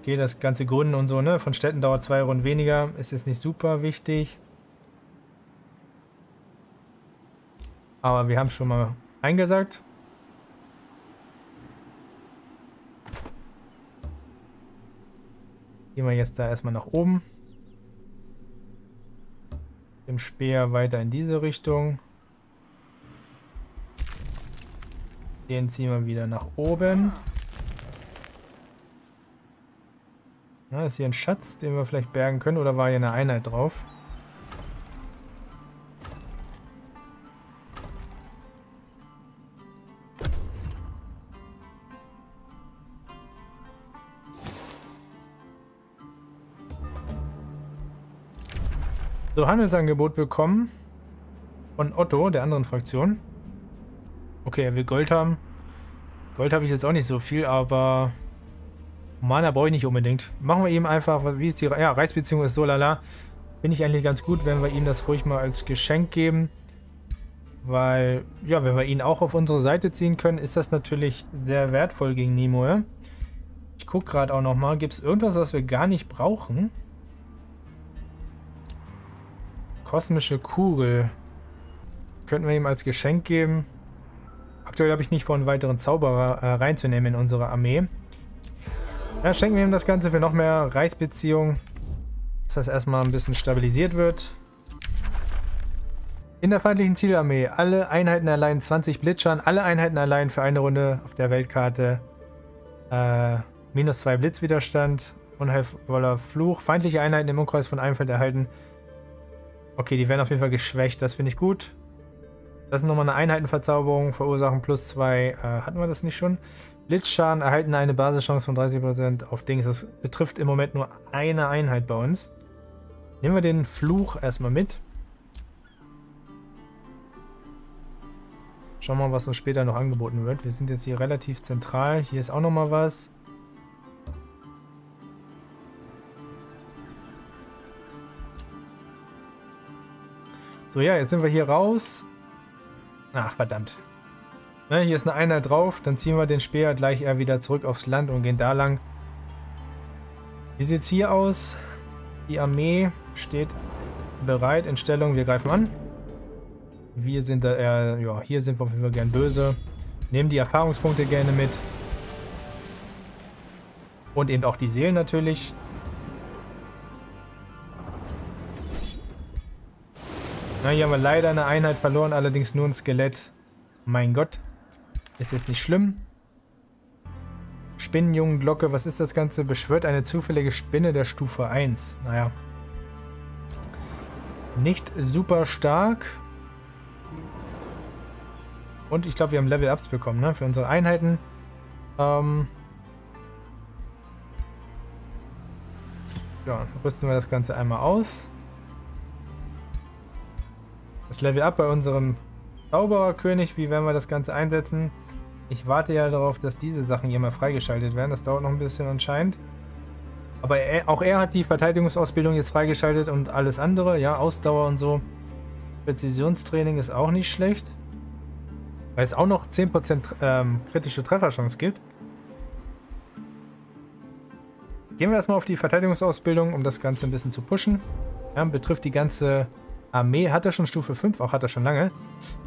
Okay, das ganze Gründen und so, ne? Von Städten dauert zwei Runden weniger. Ist jetzt nicht super wichtig. Aber wir haben schon mal eingesagt. Gehen wir jetzt da erstmal nach oben dem Speer weiter in diese Richtung. Den ziehen wir wieder nach oben. Na, ist hier ein Schatz, den wir vielleicht bergen können? Oder war hier eine Einheit drauf? So, Handelsangebot bekommen. Von Otto, der anderen Fraktion. Okay, er will Gold haben. Gold habe ich jetzt auch nicht so viel, aber Mana brauche ich nicht unbedingt. Machen wir ihm einfach, wie ist die ja, Reichsbeziehung ist so lala. Finde ich eigentlich ganz gut, wenn wir ihm das ruhig mal als Geschenk geben. Weil, ja, wenn wir ihn auch auf unsere Seite ziehen können, ist das natürlich sehr wertvoll gegen Nimue. Ich gucke gerade auch nochmal, gibt es irgendwas, was wir gar nicht brauchen? Kosmische Kugel. Könnten wir ihm als Geschenk geben. Aktuell habe ich nicht vor, einen weiteren Zauberer äh, reinzunehmen in unsere Armee. Ja, schenken wir ihm das Ganze für noch mehr Reichsbeziehungen. Dass das erstmal ein bisschen stabilisiert wird. In der feindlichen Zielarmee. Alle Einheiten allein 20 Blitzschaden. Alle Einheiten allein für eine Runde auf der Weltkarte. Äh, minus 2 Blitzwiderstand. Unheilvoller Fluch. Feindliche Einheiten im Umkreis von einem Feld erhalten Okay, die werden auf jeden Fall geschwächt. Das finde ich gut. Das ist nochmal eine Einheitenverzauberung. Verursachen plus 2. Äh, hatten wir das nicht schon? Blitzschaden erhalten eine Basischance von 30% auf Dings. Das betrifft im Moment nur eine Einheit bei uns. Nehmen wir den Fluch erstmal mit. Schauen wir mal, was uns später noch angeboten wird. Wir sind jetzt hier relativ zentral. Hier ist auch nochmal was. So, ja, jetzt sind wir hier raus. Ach, verdammt. Ne, hier ist eine Einheit drauf. Dann ziehen wir den Speer gleich eher wieder zurück aufs Land und gehen da lang. Wie sieht es hier aus? Die Armee steht bereit in Stellung. Wir greifen an. Wir sind da eher, ja, hier sind wir auf jeden Fall gern böse. Nehmen die Erfahrungspunkte gerne mit. Und eben auch die Seelen natürlich. Na, hier haben wir leider eine Einheit verloren, allerdings nur ein Skelett. Mein Gott. Ist jetzt nicht schlimm. Spinnenjungenglocke, was ist das Ganze? Beschwört eine zufällige Spinne der Stufe 1. Naja. Nicht super stark. Und ich glaube, wir haben Level-Ups bekommen, ne? Für unsere Einheiten. Ähm ja, rüsten wir das Ganze einmal aus. Das Level Up bei unserem Zaubererkönig, wie werden wir das Ganze einsetzen? Ich warte ja darauf, dass diese Sachen hier mal freigeschaltet werden. Das dauert noch ein bisschen anscheinend. Aber er, auch er hat die Verteidigungsausbildung jetzt freigeschaltet und alles andere. Ja, Ausdauer und so. Präzisionstraining ist auch nicht schlecht. Weil es auch noch 10% ähm, kritische Trefferchance gibt. Gehen wir erstmal auf die Verteidigungsausbildung, um das Ganze ein bisschen zu pushen. Ja, betrifft die ganze Armee hat er schon Stufe 5, auch hat er schon lange.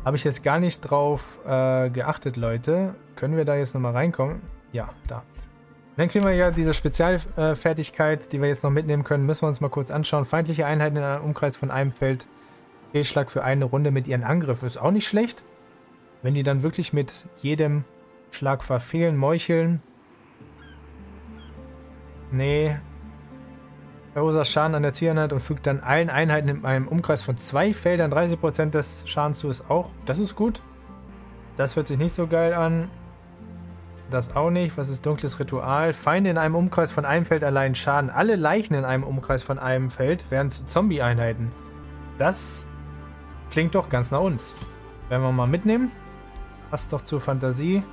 Habe ich jetzt gar nicht drauf äh, geachtet, Leute. Können wir da jetzt nochmal reinkommen? Ja, da. dann kriegen wir ja diese Spezialfertigkeit, die wir jetzt noch mitnehmen können. Müssen wir uns mal kurz anschauen. Feindliche Einheiten in einem Umkreis von einem Feld. Fehlschlag für eine Runde mit ihren Angriffen. Ist auch nicht schlecht. Wenn die dann wirklich mit jedem Schlag verfehlen, meucheln. Nee, verursacht Schaden an der Zieleinheit und fügt dann allen Einheiten in einem Umkreis von zwei Feldern 30% des Schadens zu. Ist auch, das ist gut. Das hört sich nicht so geil an. Das auch nicht. Was ist dunkles Ritual? Feinde in einem Umkreis von einem Feld allein Schaden. Alle Leichen in einem Umkreis von einem Feld werden zu Zombie-Einheiten. Das klingt doch ganz nach uns. Werden wir mal mitnehmen. Passt doch zur Fantasie.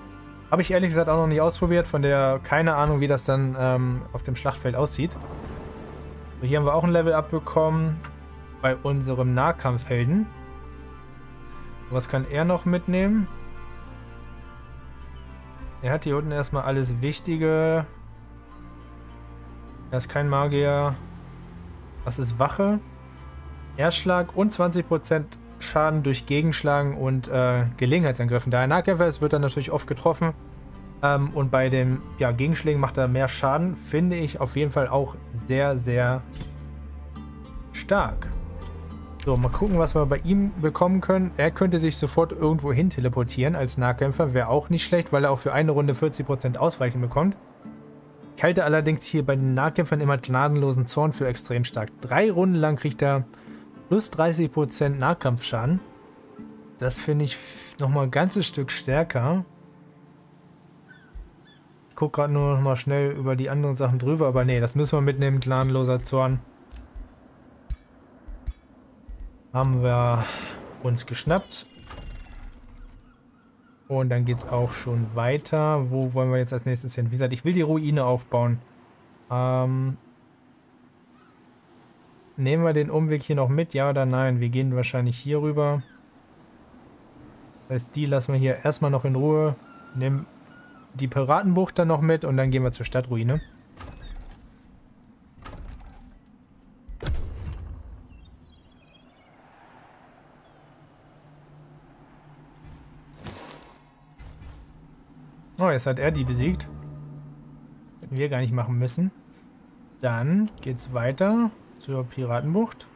Habe ich ehrlich gesagt auch noch nicht ausprobiert, von der keine Ahnung, wie das dann ähm, auf dem Schlachtfeld aussieht. Hier haben wir auch ein Level abbekommen bei unserem Nahkampfhelden. Was kann er noch mitnehmen? Er hat hier unten erstmal alles Wichtige. Er ist kein Magier. Was ist Wache? Erschlag und 20% Schaden durch Gegenschlagen und äh, Gelegenheitsangriffen. Da er Nahkämpfer ist, wird er natürlich oft getroffen. Ähm, und bei den ja, Gegenschlägen macht er mehr Schaden. Finde ich auf jeden Fall auch sehr, sehr stark. So, mal gucken, was wir bei ihm bekommen können. Er könnte sich sofort irgendwo hin teleportieren als Nahkämpfer. Wäre auch nicht schlecht, weil er auch für eine Runde 40% Ausweichen bekommt. Ich halte allerdings hier bei den Nahkämpfern immer gnadenlosen Zorn für extrem stark. Drei Runden lang kriegt er plus 30% Nahkampfschaden. Das finde ich nochmal ein ganzes Stück stärker. Gucke gerade nur noch mal schnell über die anderen Sachen drüber, aber nee, das müssen wir mitnehmen, gnadenloser Zorn. Haben wir uns geschnappt. Und dann geht es auch schon weiter. Wo wollen wir jetzt als nächstes hin? Wie gesagt, ich will die Ruine aufbauen. Ähm, nehmen wir den Umweg hier noch mit? Ja oder nein? Wir gehen wahrscheinlich hier rüber. Das heißt, die lassen wir hier erstmal noch in Ruhe. Nehmen die Piratenbucht dann noch mit und dann gehen wir zur Stadtruine. Oh, jetzt hat er die besiegt. Hätten wir gar nicht machen müssen. Dann geht's weiter zur Piratenbucht.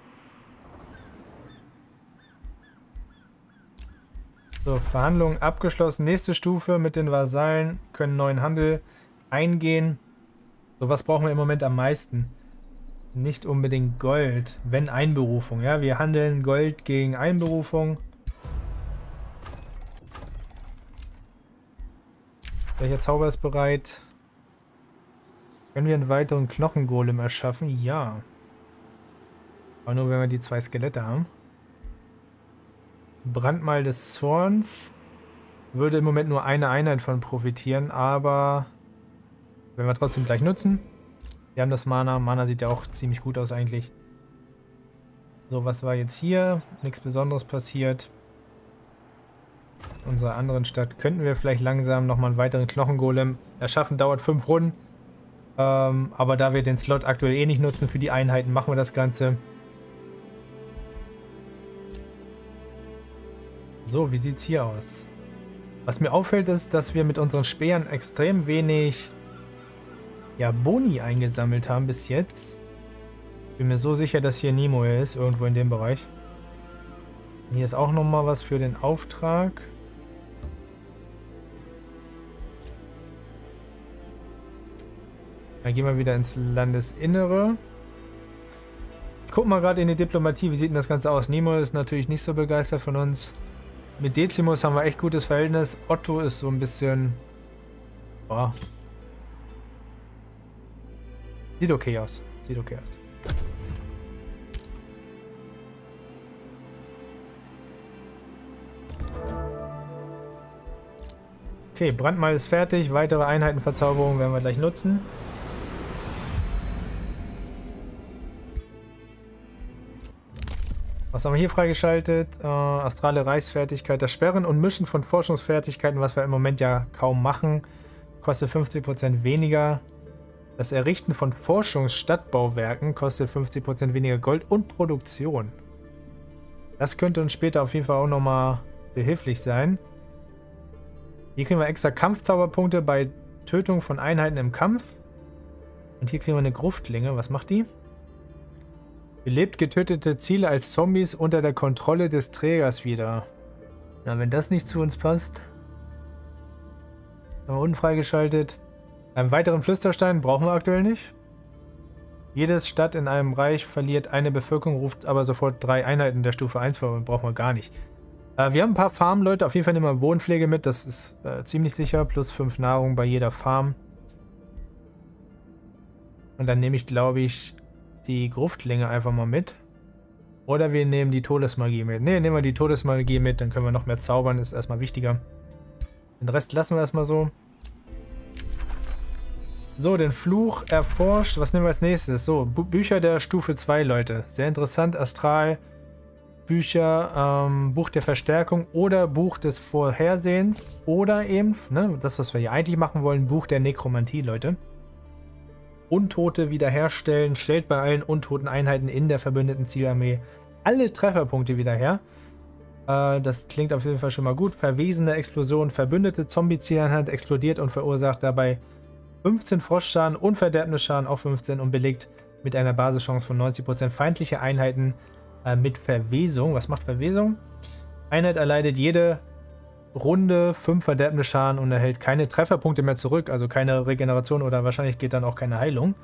So, Verhandlungen abgeschlossen. Nächste Stufe mit den Vasallen können neuen Handel eingehen. So, was brauchen wir im Moment am meisten? Nicht unbedingt Gold, wenn Einberufung. Ja, wir handeln Gold gegen Einberufung. Welcher Zauber ist bereit? Können wir einen weiteren Knochengolem erschaffen? Ja. Aber nur, wenn wir die zwei Skelette haben. Brandmal des Zorns. Würde im Moment nur eine Einheit von profitieren, aber werden wir trotzdem gleich nutzen. Wir haben das Mana. Mana sieht ja auch ziemlich gut aus eigentlich. So, was war jetzt hier? Nichts Besonderes passiert unserer anderen Stadt könnten wir vielleicht langsam nochmal einen weiteren Knochengolem erschaffen. Dauert fünf Runden. Ähm, aber da wir den Slot aktuell eh nicht nutzen für die Einheiten, machen wir das Ganze. So, wie sieht es hier aus? Was mir auffällt, ist, dass wir mit unseren Speeren extrem wenig ja, Boni eingesammelt haben bis jetzt. Bin mir so sicher, dass hier Nemo ist, irgendwo in dem Bereich. Hier ist auch nochmal was für den Auftrag. Dann gehen wir wieder ins Landesinnere. Ich guck mal gerade in die Diplomatie, wie sieht denn das Ganze aus? Nemo ist natürlich nicht so begeistert von uns. Mit Decimus haben wir echt gutes Verhältnis. Otto ist so ein bisschen... Boah. Sieht okay aus. Sieht okay aus. Okay, Brandmal ist fertig. Weitere Einheitenverzauberungen werden wir gleich nutzen. Was haben wir hier freigeschaltet? Äh, astrale Reichsfertigkeit. Das Sperren und Mischen von Forschungsfertigkeiten, was wir im Moment ja kaum machen, kostet 50% weniger. Das Errichten von Forschungsstadtbauwerken kostet 50% weniger Gold und Produktion. Das könnte uns später auf jeden Fall auch nochmal behilflich sein. Hier kriegen wir extra Kampfzauberpunkte bei Tötung von Einheiten im Kampf. Und hier kriegen wir eine Gruftlinge. Was macht die? Belebt getötete Ziele als Zombies unter der Kontrolle des Trägers wieder. Na, wenn das nicht zu uns passt. Haben wir unten freigeschaltet. Einen weiteren Flüsterstein brauchen wir aktuell nicht. Jedes Stadt in einem Reich verliert eine Bevölkerung, ruft aber sofort drei Einheiten der Stufe 1 vor. Brauchen wir gar nicht. Äh, wir haben ein paar Farmleute. Auf jeden Fall nehmen wir Wohnpflege mit. Das ist äh, ziemlich sicher. Plus 5 Nahrung bei jeder Farm. Und dann nehme ich, glaube ich, die Gruftlinge einfach mal mit. Oder wir nehmen die Todesmagie mit. Ne, nehmen wir die Todesmagie mit, dann können wir noch mehr zaubern, ist erstmal wichtiger. Den Rest lassen wir erstmal so. So, den Fluch erforscht. Was nehmen wir als nächstes? So, Bü Bücher der Stufe 2, Leute. Sehr interessant. Astral, Bücher, ähm, Buch der Verstärkung oder Buch des Vorhersehens. Oder eben, ne, das, was wir hier eigentlich machen wollen, Buch der Nekromantie, Leute. Untote wiederherstellen, stellt bei allen untoten Einheiten in der verbündeten Zielarmee alle Trefferpunkte wieder her. Äh, das klingt auf jeden Fall schon mal gut. Verwesene Explosion, verbündete Zombie-Zieleinheit explodiert und verursacht dabei 15 Froschschaden und Verderbnisschaden auf 15 und belegt mit einer Basischance von 90% feindliche Einheiten Äh, mit Verwesung. Was macht Verwesung? Einheit erleidet jede Runde 5 verderbende Schaden und erhält keine Trefferpunkte mehr zurück, also keine Regeneration oder wahrscheinlich geht dann auch keine Heilung.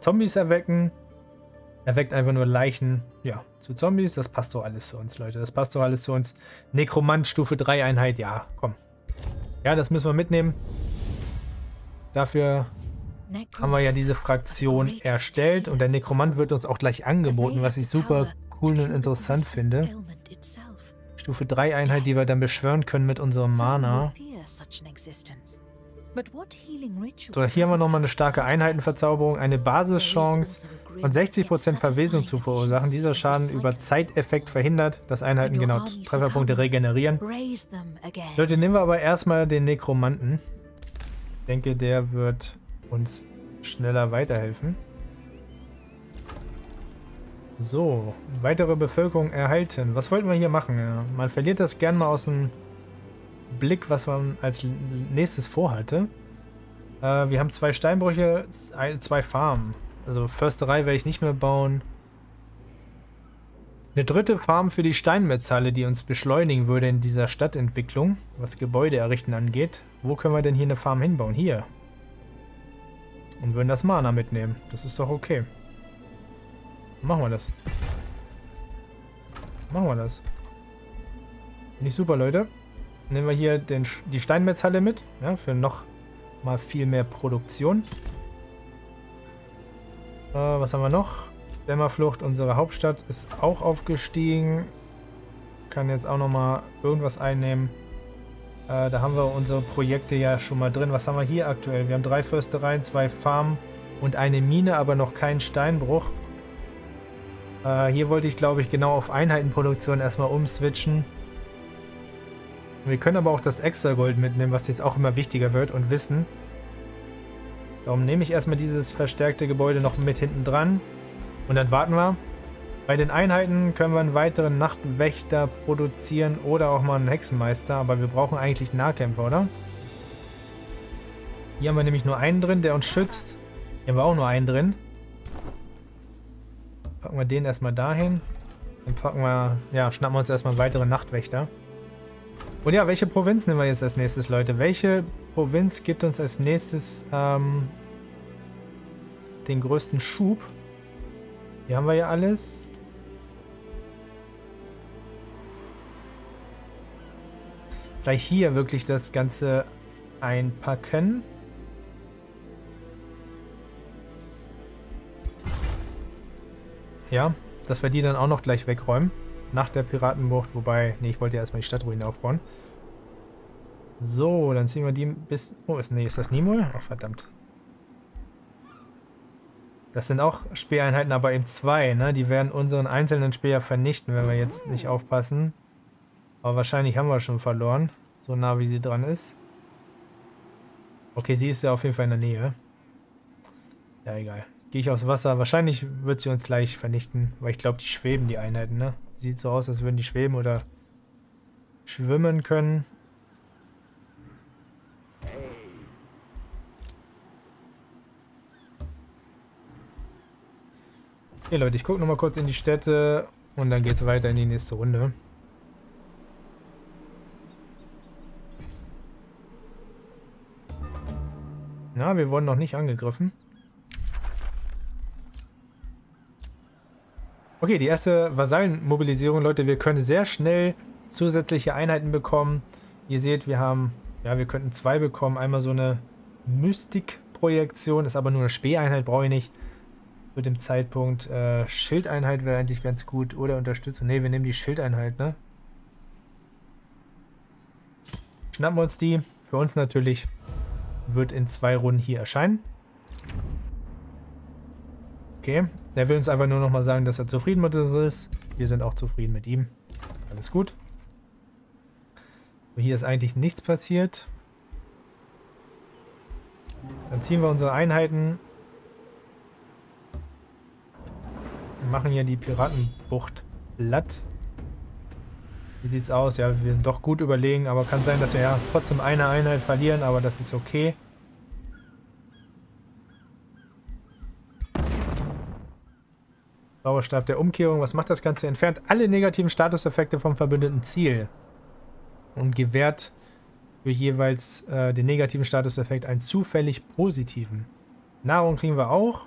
Zombies erwecken. Erweckt einfach nur Leichen, ja, zu Zombies. Das passt doch alles zu uns, Leute. Das passt doch alles zu uns. Nekromant Stufe 3 Einheit, ja, komm. Ja, das müssen wir mitnehmen. Dafür haben wir ja diese Fraktion erstellt und der Nekromant wird uns auch gleich angeboten, was ich super cool und interessant finde. Stufe 3 Einheit, die wir dann beschwören können mit unserem Mana. So, hier haben wir nochmal eine starke Einheitenverzauberung, eine Basischance und 60% Verwesung zu verursachen. Dieser Schaden über Zeiteffekt verhindert, dass Einheiten genau Trefferpunkte regenerieren. Leute, nehmen wir aber erstmal den Nekromanten. Ich denke, der wird uns schneller weiterhelfen. So, weitere Bevölkerung erhalten. Was wollten wir hier machen? Man verliert das gern mal aus dem Blick, was man als nächstes vorhatte. Äh, wir haben zwei Steinbrüche, zwei Farmen. Also Försterei werde ich nicht mehr bauen. Eine dritte Farm für die Steinmetzhalle, die uns beschleunigen würde in dieser Stadtentwicklung, was Gebäude errichten angeht. Wo können wir denn hier eine Farm hinbauen? Hier. Und würden das Mana mitnehmen. Das ist doch okay. Machen wir das. Machen wir das. Nicht super, Leute. Nehmen wir hier den, die Steinmetzhalle mit. Ja, für noch mal viel mehr Produktion. Äh, was haben wir noch? Dämmerflucht, unsere Hauptstadt, ist auch aufgestiegen. Kann jetzt auch noch mal irgendwas einnehmen. Äh, da haben wir unsere Projekte ja schon mal drin. Was haben wir hier aktuell? Wir haben drei Förstereien, zwei Farmen und eine Mine, aber noch keinen Steinbruch. Äh, hier wollte ich, glaube ich, genau auf Einheitenproduktion erstmal umswitchen. Wir können aber auch das extra Gold mitnehmen, was jetzt auch immer wichtiger wird und wissen. Darum nehme ich erstmal dieses verstärkte Gebäude noch mit hinten dran. Und dann warten wir. Bei den Einheiten können wir einen weiteren Nachtwächter produzieren oder auch mal einen Hexenmeister. Aber wir brauchen eigentlich Nahkämpfer, oder? Hier haben wir nämlich nur einen drin, der uns schützt. Hier haben wir auch nur einen drin. Packen wir den erstmal dahin. Dann packen wir, ja, schnappen wir uns erstmal einen weiteren Nachtwächter. Und ja, welche Provinz nehmen wir jetzt als nächstes, Leute? Welche Provinz gibt uns als nächstes ähm, den größten Schub? Hier haben wir ja alles. Vielleicht hier wirklich das Ganze einpacken. Ja, dass wir die dann auch noch gleich wegräumen. Nach der Piratenbucht, wobei, nee, ich wollte ja erstmal die Stadtruine aufbauen. So, dann ziehen wir die bis... Oh, ist, nee, ist das Nimue? Oh, verdammt. Das sind auch Speereinheiten, aber eben zwei, ne? Die werden unseren einzelnen Speer vernichten, wenn wir jetzt nicht aufpassen. Aber wahrscheinlich haben wir schon verloren. So nah, wie sie dran ist. Okay, sie ist ja auf jeden Fall in der Nähe. Ja, egal. Gehe ich aufs Wasser. Wahrscheinlich wird sie uns gleich vernichten, weil ich glaube, die schweben, die Einheiten, ne? Sieht so aus, als würden die schweben oder schwimmen können. Okay, Leute, ich gucke nochmal kurz in die Städte und dann geht es weiter in die nächste Runde. Na, wir wurden noch nicht angegriffen. Okay, die erste Vasallenmobilisierung, Leute. Wir können sehr schnell zusätzliche Einheiten bekommen. Ihr seht, wir haben, ja, wir könnten zwei bekommen. Einmal so eine Mystik-Projektion, ist aber nur eine Späheinheit, brauche ich nicht. Mit dem Zeitpunkt. Äh, Schildeinheit wäre eigentlich ganz gut. Oder Unterstützung. Ne, wir nehmen die Schildeinheit, ne? Schnappen wir uns die. Für uns natürlich wird in zwei Runden hier erscheinen. Okay. Er will uns einfach nur nochmal sagen, dass er zufrieden mit uns ist. Wir sind auch zufrieden mit ihm. Alles gut. Hier ist eigentlich nichts passiert. Dann ziehen wir unsere Einheiten. Wir machen hier die Piratenbucht platt. Wie sieht's aus? Ja, wir sind doch gut überlegen, aber kann sein, dass wir ja trotzdem eine Einheit verlieren, aber das ist okay. Zauberstab der Umkehrung. Was macht das Ganze? Entfernt alle negativen Statuseffekte vom verbündeten Ziel. Und gewährt für jeweils äh, den negativen Statuseffekt einen zufällig positiven. Nahrung kriegen wir auch.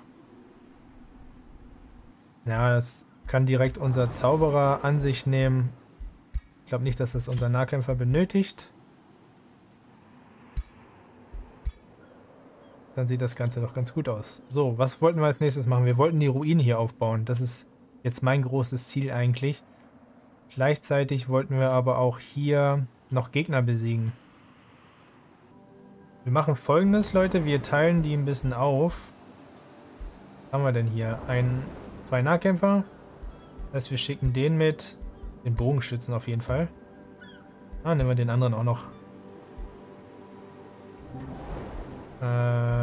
Ja, das kann direkt unser Zauberer an sich nehmen. Ich glaube nicht, dass das unser Nahkämpfer benötigt. Dann sieht das Ganze doch ganz gut aus. So, was wollten wir als nächstes machen? Wir wollten die Ruine hier aufbauen. Das ist jetzt mein großes Ziel eigentlich. Gleichzeitig wollten wir aber auch hier noch Gegner besiegen. Wir machen folgendes, Leute. Wir teilen die ein bisschen auf. Was haben wir denn hier? Ein, zwei Nahkämpfer. Das heißt, wir schicken den mit. Den Bogenschützen auf jeden Fall. Ah, nehmen wir den anderen auch noch.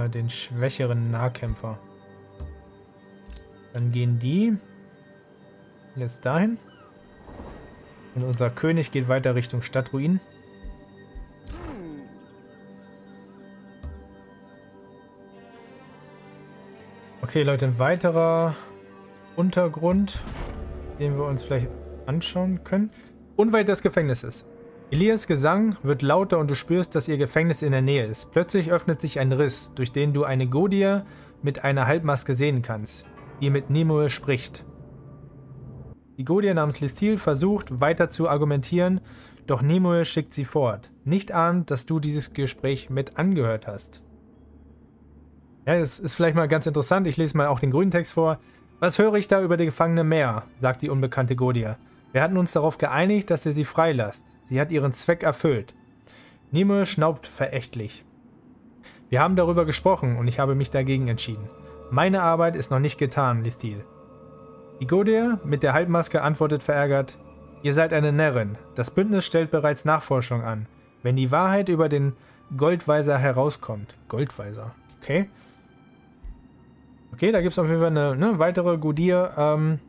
Den schwächeren Nahkämpfer. Dann gehen die jetzt dahin. Und unser König geht weiter Richtung Stadtruinen. Okay, Leute, ein weiterer Untergrund, den wir uns vielleicht anschauen können. Unweit des Gefängnisses. Elias Gesang wird lauter und du spürst, dass ihr Gefängnis in der Nähe ist. Plötzlich öffnet sich ein Riss, durch den du eine Godia mit einer Halbmaske sehen kannst, die mit Nimue spricht. Die Godia namens Lithil versucht, weiter zu argumentieren, doch Nimue schickt sie fort, nicht ahnend, dass du dieses Gespräch mit angehört hast. Ja, es ist vielleicht mal ganz interessant, ich lese mal auch den grünen Text vor. Was höre ich da über die Gefangene mehr? sagt die unbekannte Godia. Wir hatten uns darauf geeinigt, dass ihr sie freilasst. Sie hat ihren Zweck erfüllt. Nimue schnaubt verächtlich. Wir haben darüber gesprochen und ich habe mich dagegen entschieden. Meine Arbeit ist noch nicht getan, Lithil. Igodir mit der Halbmaske antwortet verärgert, Ihr seid eine Närrin. Das Bündnis stellt bereits Nachforschung an. Wenn die Wahrheit über den Goldweiser herauskommt. Goldweiser, okay. Okay, da gibt es auf jeden Fall eine ne, weitere Godir, ähm,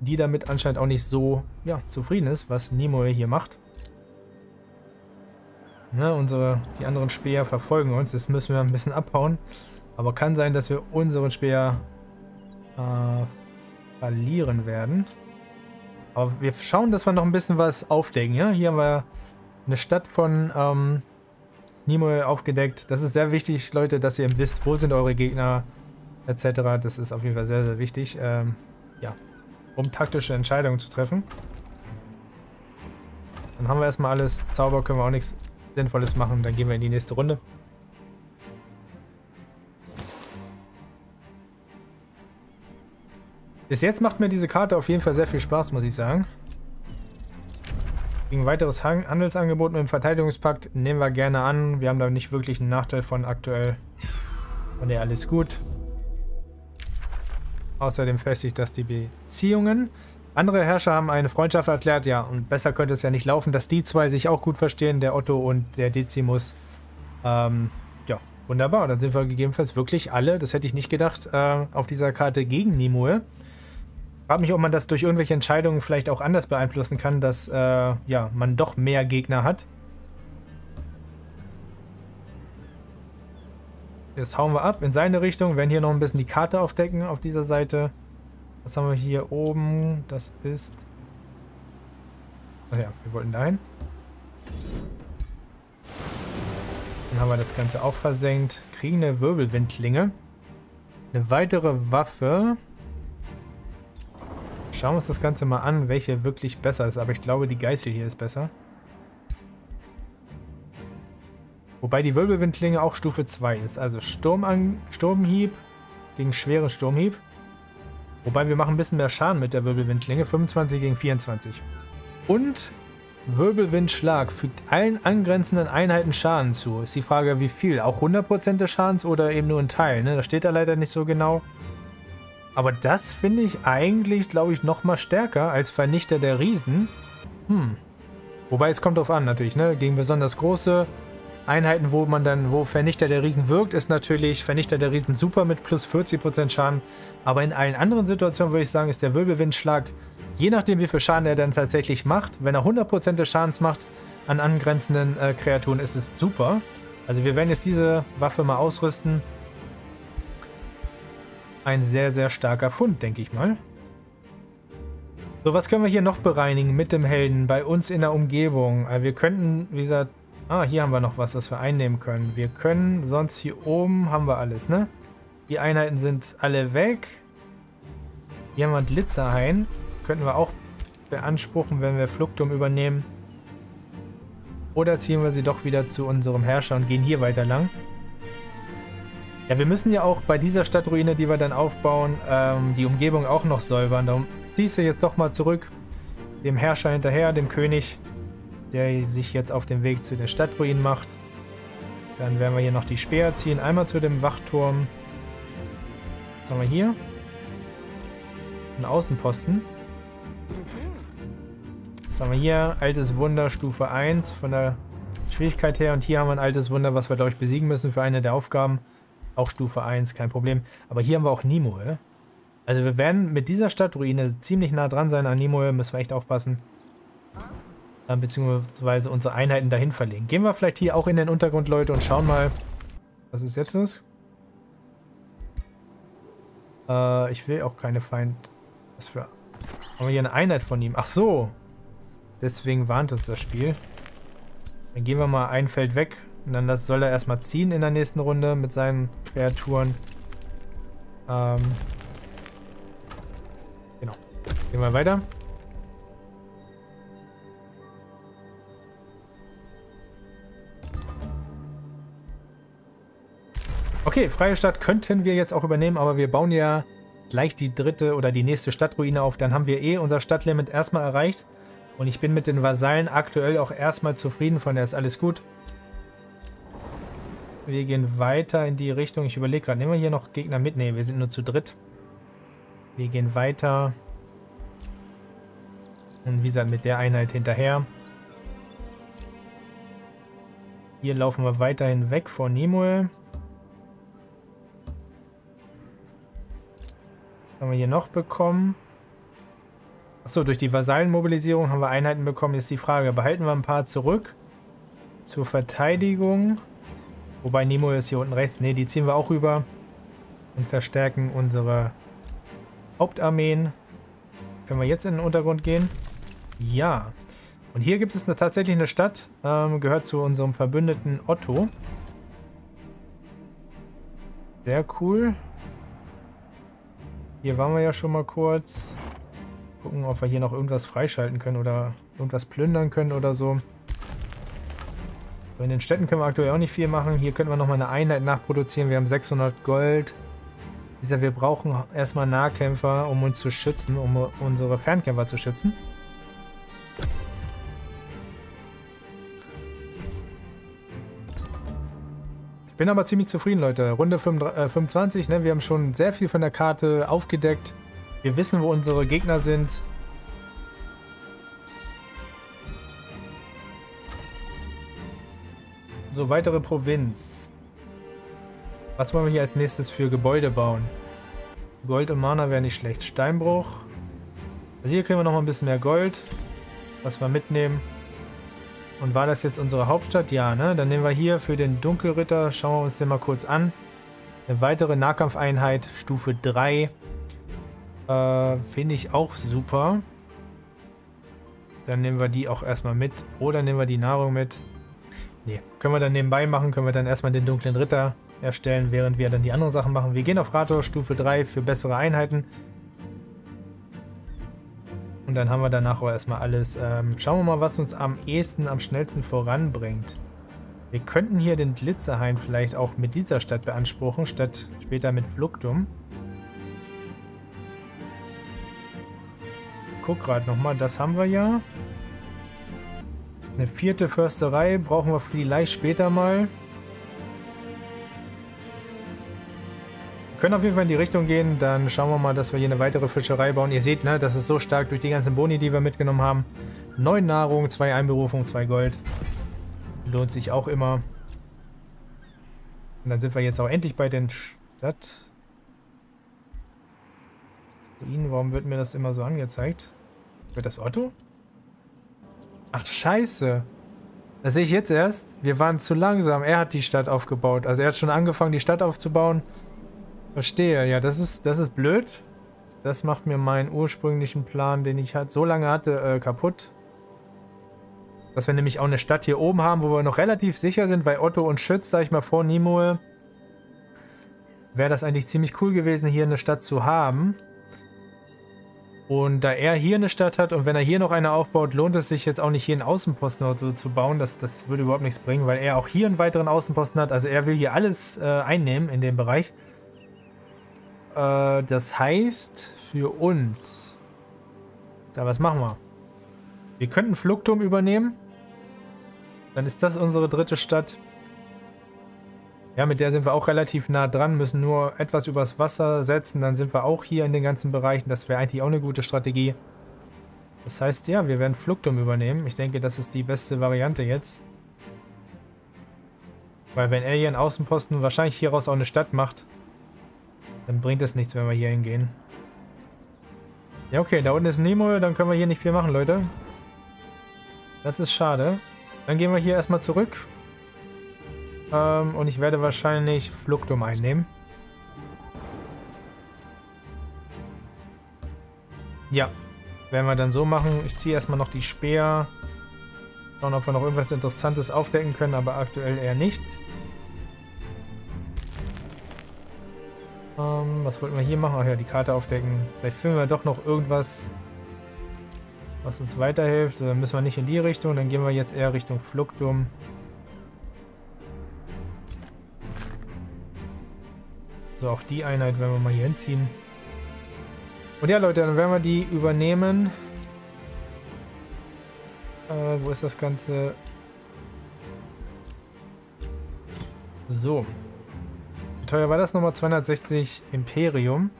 die damit anscheinend auch nicht so ja, zufrieden ist, was Nimue hier macht. Ne, unsere, die anderen Speer verfolgen uns. Das müssen wir ein bisschen abhauen. Aber kann sein, dass wir unseren Speer äh, verlieren werden. Aber wir schauen, dass wir noch ein bisschen was aufdecken. Ja? Hier haben wir eine Stadt von ähm, Nimue aufgedeckt. Das ist sehr wichtig, Leute, dass ihr wisst, wo sind eure Gegner etc. Das ist auf jeden Fall sehr, sehr wichtig. Ähm, ja, um taktische Entscheidungen zu treffen. Dann haben wir erstmal alles. Zauber können wir auch nichts Sinnvolles machen. Dann gehen wir in die nächste Runde. Bis jetzt macht mir diese Karte auf jeden Fall sehr viel Spaß, muss ich sagen. Gegen weiteres Handelsangebot mit dem Verteidigungspakt nehmen wir gerne an. Wir haben da nicht wirklich einen Nachteil von aktuell. Und ja, alles gut. Außerdem festigt das die Beziehungen. Andere Herrscher haben eine Freundschaft erklärt, ja, und besser könnte es ja nicht laufen, dass die zwei sich auch gut verstehen, der Otto und der Decimus. Ähm, ja, wunderbar. Dann sind wir gegebenenfalls wirklich alle, das hätte ich nicht gedacht, äh, auf dieser Karte gegen Nimue. Frag mich, ob man das durch irgendwelche Entscheidungen vielleicht auch anders beeinflussen kann, dass äh, ja, man doch mehr Gegner hat. Jetzt hauen wir ab in seine Richtung, werden hier noch ein bisschen die Karte aufdecken auf dieser Seite. Was haben wir hier oben? Das ist... Ach ja, wir wollten dahin. Dann haben wir das Ganze auch versenkt. Kriegen eine Wirbelwindlinge. Eine weitere Waffe. Schauen wir uns das Ganze mal an, welche wirklich besser ist. Aber ich glaube, die Geißel hier ist besser. Wobei die Wirbelwindlinge auch Stufe 2 ist. Also Sturman Sturmhieb gegen schweren Sturmhieb. Wobei wir machen ein bisschen mehr Schaden mit der Wirbelwindlinge. 25 gegen 24. Und Wirbelwindschlag fügt allen angrenzenden Einheiten Schaden zu. Ist die Frage, wie viel? Auch 100% des Schadens oder eben nur ein Teil? Ne? Das steht da leider nicht so genau. Aber das finde ich eigentlich, glaube ich, noch mal stärker als Vernichter der Riesen. Hm. Wobei es kommt drauf an natürlich, ne? Gegen besonders große Einheiten, wo man dann, wo Vernichter der Riesen wirkt, ist natürlich Vernichter der Riesen super mit plus 40% Schaden. Aber in allen anderen Situationen würde ich sagen, ist der Wirbelwindschlag, je nachdem wie viel Schaden er dann tatsächlich macht, wenn er 100% des Schadens macht an angrenzenden äh, Kreaturen, ist es super. Also wir werden jetzt diese Waffe mal ausrüsten. Ein sehr, sehr starker Fund, denke ich mal. So, was können wir hier noch bereinigen mit dem Helden bei uns in der Umgebung? Äh, wir könnten, wie gesagt, ah, hier haben wir noch was, was wir einnehmen können. Wir können, sonst hier oben haben wir alles, ne? Die Einheiten sind alle weg. Hier haben wir Glitzerhain. Könnten wir auch beanspruchen, wenn wir Fluktum übernehmen. Oder ziehen wir sie doch wieder zu unserem Herrscher und gehen hier weiter lang. Ja, wir müssen ja auch bei dieser Stadtruine, die wir dann aufbauen, ähm, die Umgebung auch noch säubern. Darum ziehst du jetzt doch mal zurück dem Herrscher hinterher, dem König, der sich jetzt auf den Weg zu den Stadtruinen macht. Dann werden wir hier noch die Speer ziehen. Einmal zu dem Wachturm. Was haben wir hier? Ein Außenposten. Was haben wir hier? Altes Wunder, Stufe 1 von der Schwierigkeit her. Und hier haben wir ein altes Wunder, was wir, glaube besiegen müssen für eine der Aufgaben. Auch Stufe 1, kein Problem. Aber hier haben wir auch Nimue. Also wir werden mit dieser Stadtruine ziemlich nah dran sein an Nimue. Müssen wir echt aufpassen. Äh, beziehungsweise unsere Einheiten dahin verlegen. Gehen wir vielleicht hier auch in den Untergrund, Leute, und schauen mal. Was ist jetzt los? Äh, ich will auch keine Feind... Was für... Haben wir hier eine Einheit von ihm? Ach so. Deswegen warnt uns das Spiel. Dann gehen wir mal ein Feld weg und dann das soll er erstmal ziehen in der nächsten Runde mit seinen Kreaturen. Ähm genau. Gehen wir weiter. Okay, freie Stadt könnten wir jetzt auch übernehmen, aber wir bauen ja gleich die dritte oder die nächste Stadtruine auf. Dann haben wir eh unser Stadtlimit erstmal erreicht. Und ich bin mit den Vasallen aktuell auch erstmal zufrieden, von der ist alles gut. Wir gehen weiter in die Richtung. Ich überlege gerade, nehmen wir hier noch Gegner mit? Ne, wir sind nur zu dritt. Wir gehen weiter. Und wie gesagt, mit der Einheit hinterher. Hier laufen wir weiterhin weg vor Nimue. Haben wir hier noch bekommen? Achso, durch die Vasallenmobilisierung haben wir Einheiten bekommen. Jetzt die Frage, behalten wir ein paar zurück zur Verteidigung? Wobei Nemo ist hier unten rechts. Ne, die ziehen wir auch rüber. Und verstärken unsere Hauptarmeen. Können wir jetzt in den Untergrund gehen? Ja. Und hier gibt es eine, tatsächlich eine Stadt. Ähm, gehört zu unserem Verbündeten Otto. Sehr cool. Hier waren wir ja schon mal kurz. Gucken, ob wir hier noch irgendwas freischalten können oder irgendwas plündern können oder so. In den Städten können wir aktuell auch nicht viel machen. Hier könnten wir nochmal eine Einheit nachproduzieren. Wir haben 600 Gold. Wir brauchen erstmal Nahkämpfer, um uns zu schützen, um unsere Fernkämpfer zu schützen. Bin aber ziemlich zufrieden, Leute. Runde 25, äh, ne? wir haben schon sehr viel von der Karte aufgedeckt. Wir wissen, wo unsere Gegner sind. So, weitere Provinz. Was wollen wir hier als nächstes für Gebäude bauen? Gold und Mana wäre nicht schlecht. Steinbruch. Also hier kriegen wir noch mal ein bisschen mehr Gold. Was wir mitnehmen. Und war das jetzt unsere Hauptstadt? Ja, ne? Dann nehmen wir hier für den Dunkelritter, schauen wir uns den mal kurz an. Eine weitere Nahkampfeinheit, Stufe 3. Äh, Finde ich auch super. Dann nehmen wir die auch erstmal mit. Oder nehmen wir die Nahrung mit. Ne, können wir dann nebenbei machen. Können wir dann erstmal den dunklen Ritter erstellen, während wir dann die anderen Sachen machen. Wir gehen auf Rathaus Stufe 3 für bessere Einheiten. Und dann haben wir danach auch erstmal alles. Ähm, schauen wir mal, was uns am ehesten, am schnellsten voranbringt. Wir könnten hier den Glitzerhain vielleicht auch mit dieser Stadt beanspruchen, statt später mit Fluktum. guck gerade nochmal, das haben wir ja. Eine vierte Försterei brauchen wir vielleicht später mal. Können auf jeden Fall in die Richtung gehen, dann schauen wir mal, dass wir hier eine weitere Fischerei bauen. Ihr seht, ne, das ist so stark durch die ganzen Boni, die wir mitgenommen haben. Neun Nahrung, zwei Einberufung, zwei Gold. Lohnt sich auch immer. Und dann sind wir jetzt auch endlich bei den Stadt... Ihnen, warum wird mir das immer so angezeigt? Wird das Otto? Ach, scheiße. Das sehe ich jetzt erst. Wir waren zu langsam. Er hat die Stadt aufgebaut. Also er hat schon angefangen, die Stadt aufzubauen. Verstehe. Ja, das ist, das ist blöd. Das macht mir meinen ursprünglichen Plan, den ich halt so lange hatte, äh, kaputt. Dass wir nämlich auch eine Stadt hier oben haben, wo wir noch relativ sicher sind, weil Otto und Schütz, sag ich mal, vor Nimue, wäre das eigentlich ziemlich cool gewesen, hier eine Stadt zu haben. Und da er hier eine Stadt hat und wenn er hier noch eine aufbaut, lohnt es sich jetzt auch nicht hier einen Außenposten oder so zu bauen. Das, das würde überhaupt nichts bringen, weil er auch hier einen weiteren Außenposten hat. Also er will hier alles äh, einnehmen in dem Bereich. Äh, das heißt, für uns... Ja, was machen wir? Wir könnten Fluktum übernehmen. Dann ist das unsere dritte Stadt. Ja, mit der sind wir auch relativ nah dran, müssen nur etwas übers Wasser setzen, dann sind wir auch hier in den ganzen Bereichen. Das wäre eigentlich auch eine gute Strategie. Das heißt, ja, wir werden Fluktum übernehmen. Ich denke, das ist die beste Variante jetzt. Weil wenn er hier einen Außenposten wahrscheinlich hieraus auch eine Stadt macht, dann bringt es nichts, wenn wir hier hingehen. Ja, okay, da unten ist Nemo, dann können wir hier nicht viel machen, Leute. Das ist schade. Dann gehen wir hier erstmal zurück. Ähm, und ich werde wahrscheinlich Fluktum einnehmen. Ja, werden wir dann so machen. Ich ziehe erstmal noch die Speer. Schauen, ob wir noch irgendwas Interessantes aufdecken können, aber aktuell eher nicht. Ähm, was wollten wir hier machen? Ach ja, die Karte aufdecken. Vielleicht finden wir doch noch irgendwas, was uns weiterhilft. Dann müssen wir nicht in die Richtung. Dann gehen wir jetzt eher Richtung Fluktum. So, auch die Einheit werden wir mal hier hinziehen. Und ja, Leute, dann werden wir die übernehmen. Äh, wo ist das Ganze? So. Teuer war das nochmal? 260 Imperium.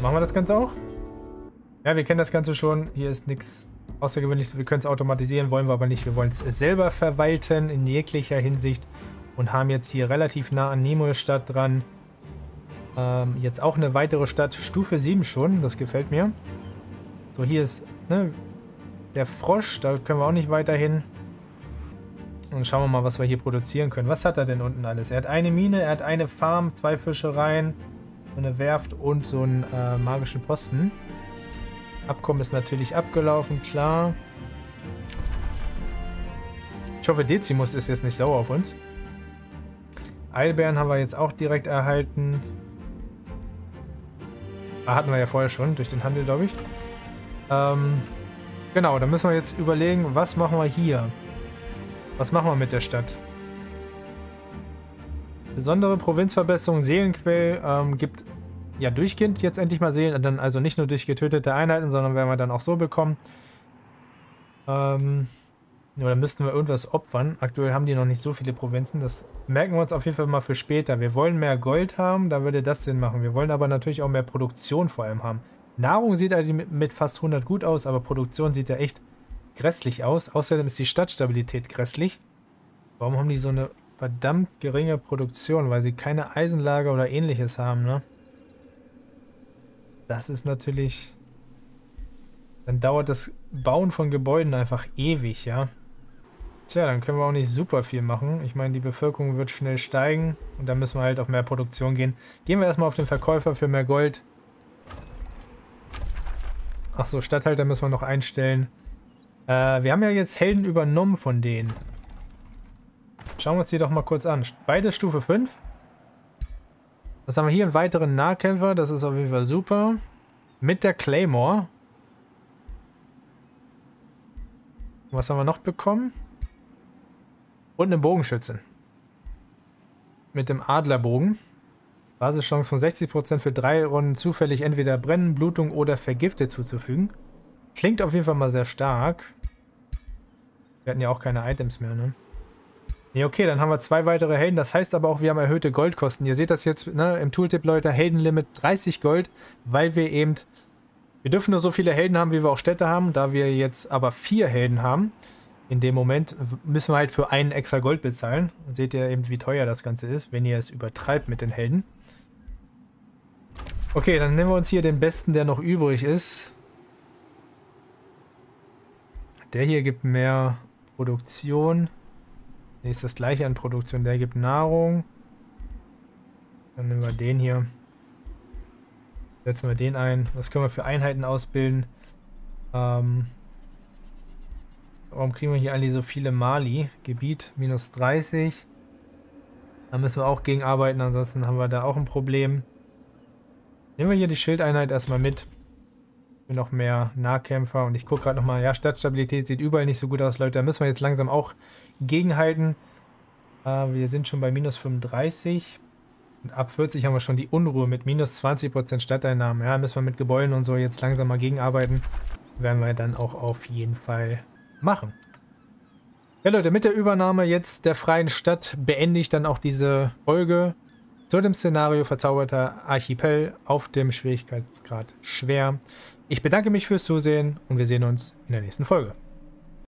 Machen wir das Ganze auch? Ja, wir kennen das Ganze schon. Hier ist nichts Außergewöhnliches. Wir können es automatisieren, wollen wir aber nicht. Wir wollen es selber verwalten in jeglicher Hinsicht und haben jetzt hier relativ nah an Nemo Stadt dran. Ähm, jetzt auch eine weitere Stadt, Stufe 7 schon, das gefällt mir. So, hier ist ne, der Frosch, da können wir auch nicht weiter hin. Und schauen wir mal, was wir hier produzieren können. Was hat er denn unten alles? Er hat eine Mine, er hat eine Farm, zwei Fischereien, eine Werft und so einen äh, magischen Posten. Abkommen ist natürlich abgelaufen, klar. Ich hoffe, Decimus ist jetzt nicht sauer auf uns. Eilbeeren haben wir jetzt auch direkt erhalten. Ah, hatten wir ja vorher schon, durch den Handel, glaube ich. Ähm, genau, dann müssen wir jetzt überlegen, was machen wir hier? Was machen wir mit der Stadt? Besondere Provinzverbesserung, Seelenquell ähm, gibt ja durchgehend jetzt endlich mal Seelen. Dann also nicht nur durch getötete Einheiten, sondern werden wir dann auch so bekommen. Ähm, nur dann müssten wir irgendwas opfern. Aktuell haben die noch nicht so viele Provinzen. Das merken wir uns auf jeden Fall mal für später. Wir wollen mehr Gold haben, da würde das Sinn machen. Wir wollen aber natürlich auch mehr Produktion vor allem haben. Nahrung sieht also mit fast 100 gut aus, aber Produktion sieht ja echt grässlich aus. Außerdem ist die Stadtstabilität grässlich. Warum haben die so eine verdammt geringe Produktion? Weil sie keine Eisenlager oder ähnliches haben, ne? Das ist natürlich... Dann dauert das Bauen von Gebäuden einfach ewig, ja? Tja, dann können wir auch nicht super viel machen. Ich meine, die Bevölkerung wird schnell steigen und dann müssen wir halt auf mehr Produktion gehen. Gehen wir erstmal auf den Verkäufer für mehr Gold. Achso, Stadthalter müssen wir noch einstellen. Äh, wir haben ja jetzt Helden übernommen von denen. Schauen wir uns die doch mal kurz an. Beide Stufe 5. Was haben wir hier? Einen weiteren Nahkämpfer. Das ist auf jeden Fall super. Mit der Claymore. Was haben wir noch bekommen? Und eine Bogenschützin. Mit dem Adlerbogen. Basischance von 60% für drei Runden zufällig entweder Brennen, Blutung oder Vergiftet zuzufügen. Klingt auf jeden Fall mal sehr stark. Wir hatten ja auch keine Items mehr, ne? Ne, okay, dann haben wir zwei weitere Helden. Das heißt aber auch, wir haben erhöhte Goldkosten. Ihr seht das jetzt ne, im Tooltip, Leute. Heldenlimit 30 Gold, weil wir eben... Wir dürfen nur so viele Helden haben, wie wir auch Städte haben. Da wir jetzt aber vier Helden haben, in dem Moment müssen wir halt für einen extra Gold bezahlen. Seht ihr eben, wie teuer das Ganze ist, wenn ihr es übertreibt mit den Helden. Okay, dann nehmen wir uns hier den besten, der noch übrig ist. Der hier gibt mehr Produktion. Ne, ist das gleiche an Produktion. Der gibt Nahrung. Dann nehmen wir den hier. Setzen wir den ein. Was können wir für Einheiten ausbilden? Ähm, warum kriegen wir hier eigentlich so viele Mali? Gebiet minus 30. Da müssen wir auch gegen arbeiten, ansonsten haben wir da auch ein Problem. Nehmen wir hier die Schildeinheit erstmal mit. Für noch mehr Nahkämpfer. Und ich gucke gerade nochmal, ja, Stadtstabilität sieht überall nicht so gut aus, Leute. Da müssen wir jetzt langsam auch gegenhalten. Äh, wir sind schon bei minus 35. Und ab 40 haben wir schon die Unruhe mit minus 20% Stadteinnahmen. Ja, müssen wir mit Gebäuden und so jetzt langsam mal gegenarbeiten. Werden wir dann auch auf jeden Fall machen. Ja Leute, mit der Übernahme jetzt der freien Stadt beende ich dann auch diese Folge zu dem Szenario Verzauberter Archipel auf dem Schwierigkeitsgrad schwer. Ich bedanke mich fürs Zusehen und wir sehen uns in der nächsten Folge.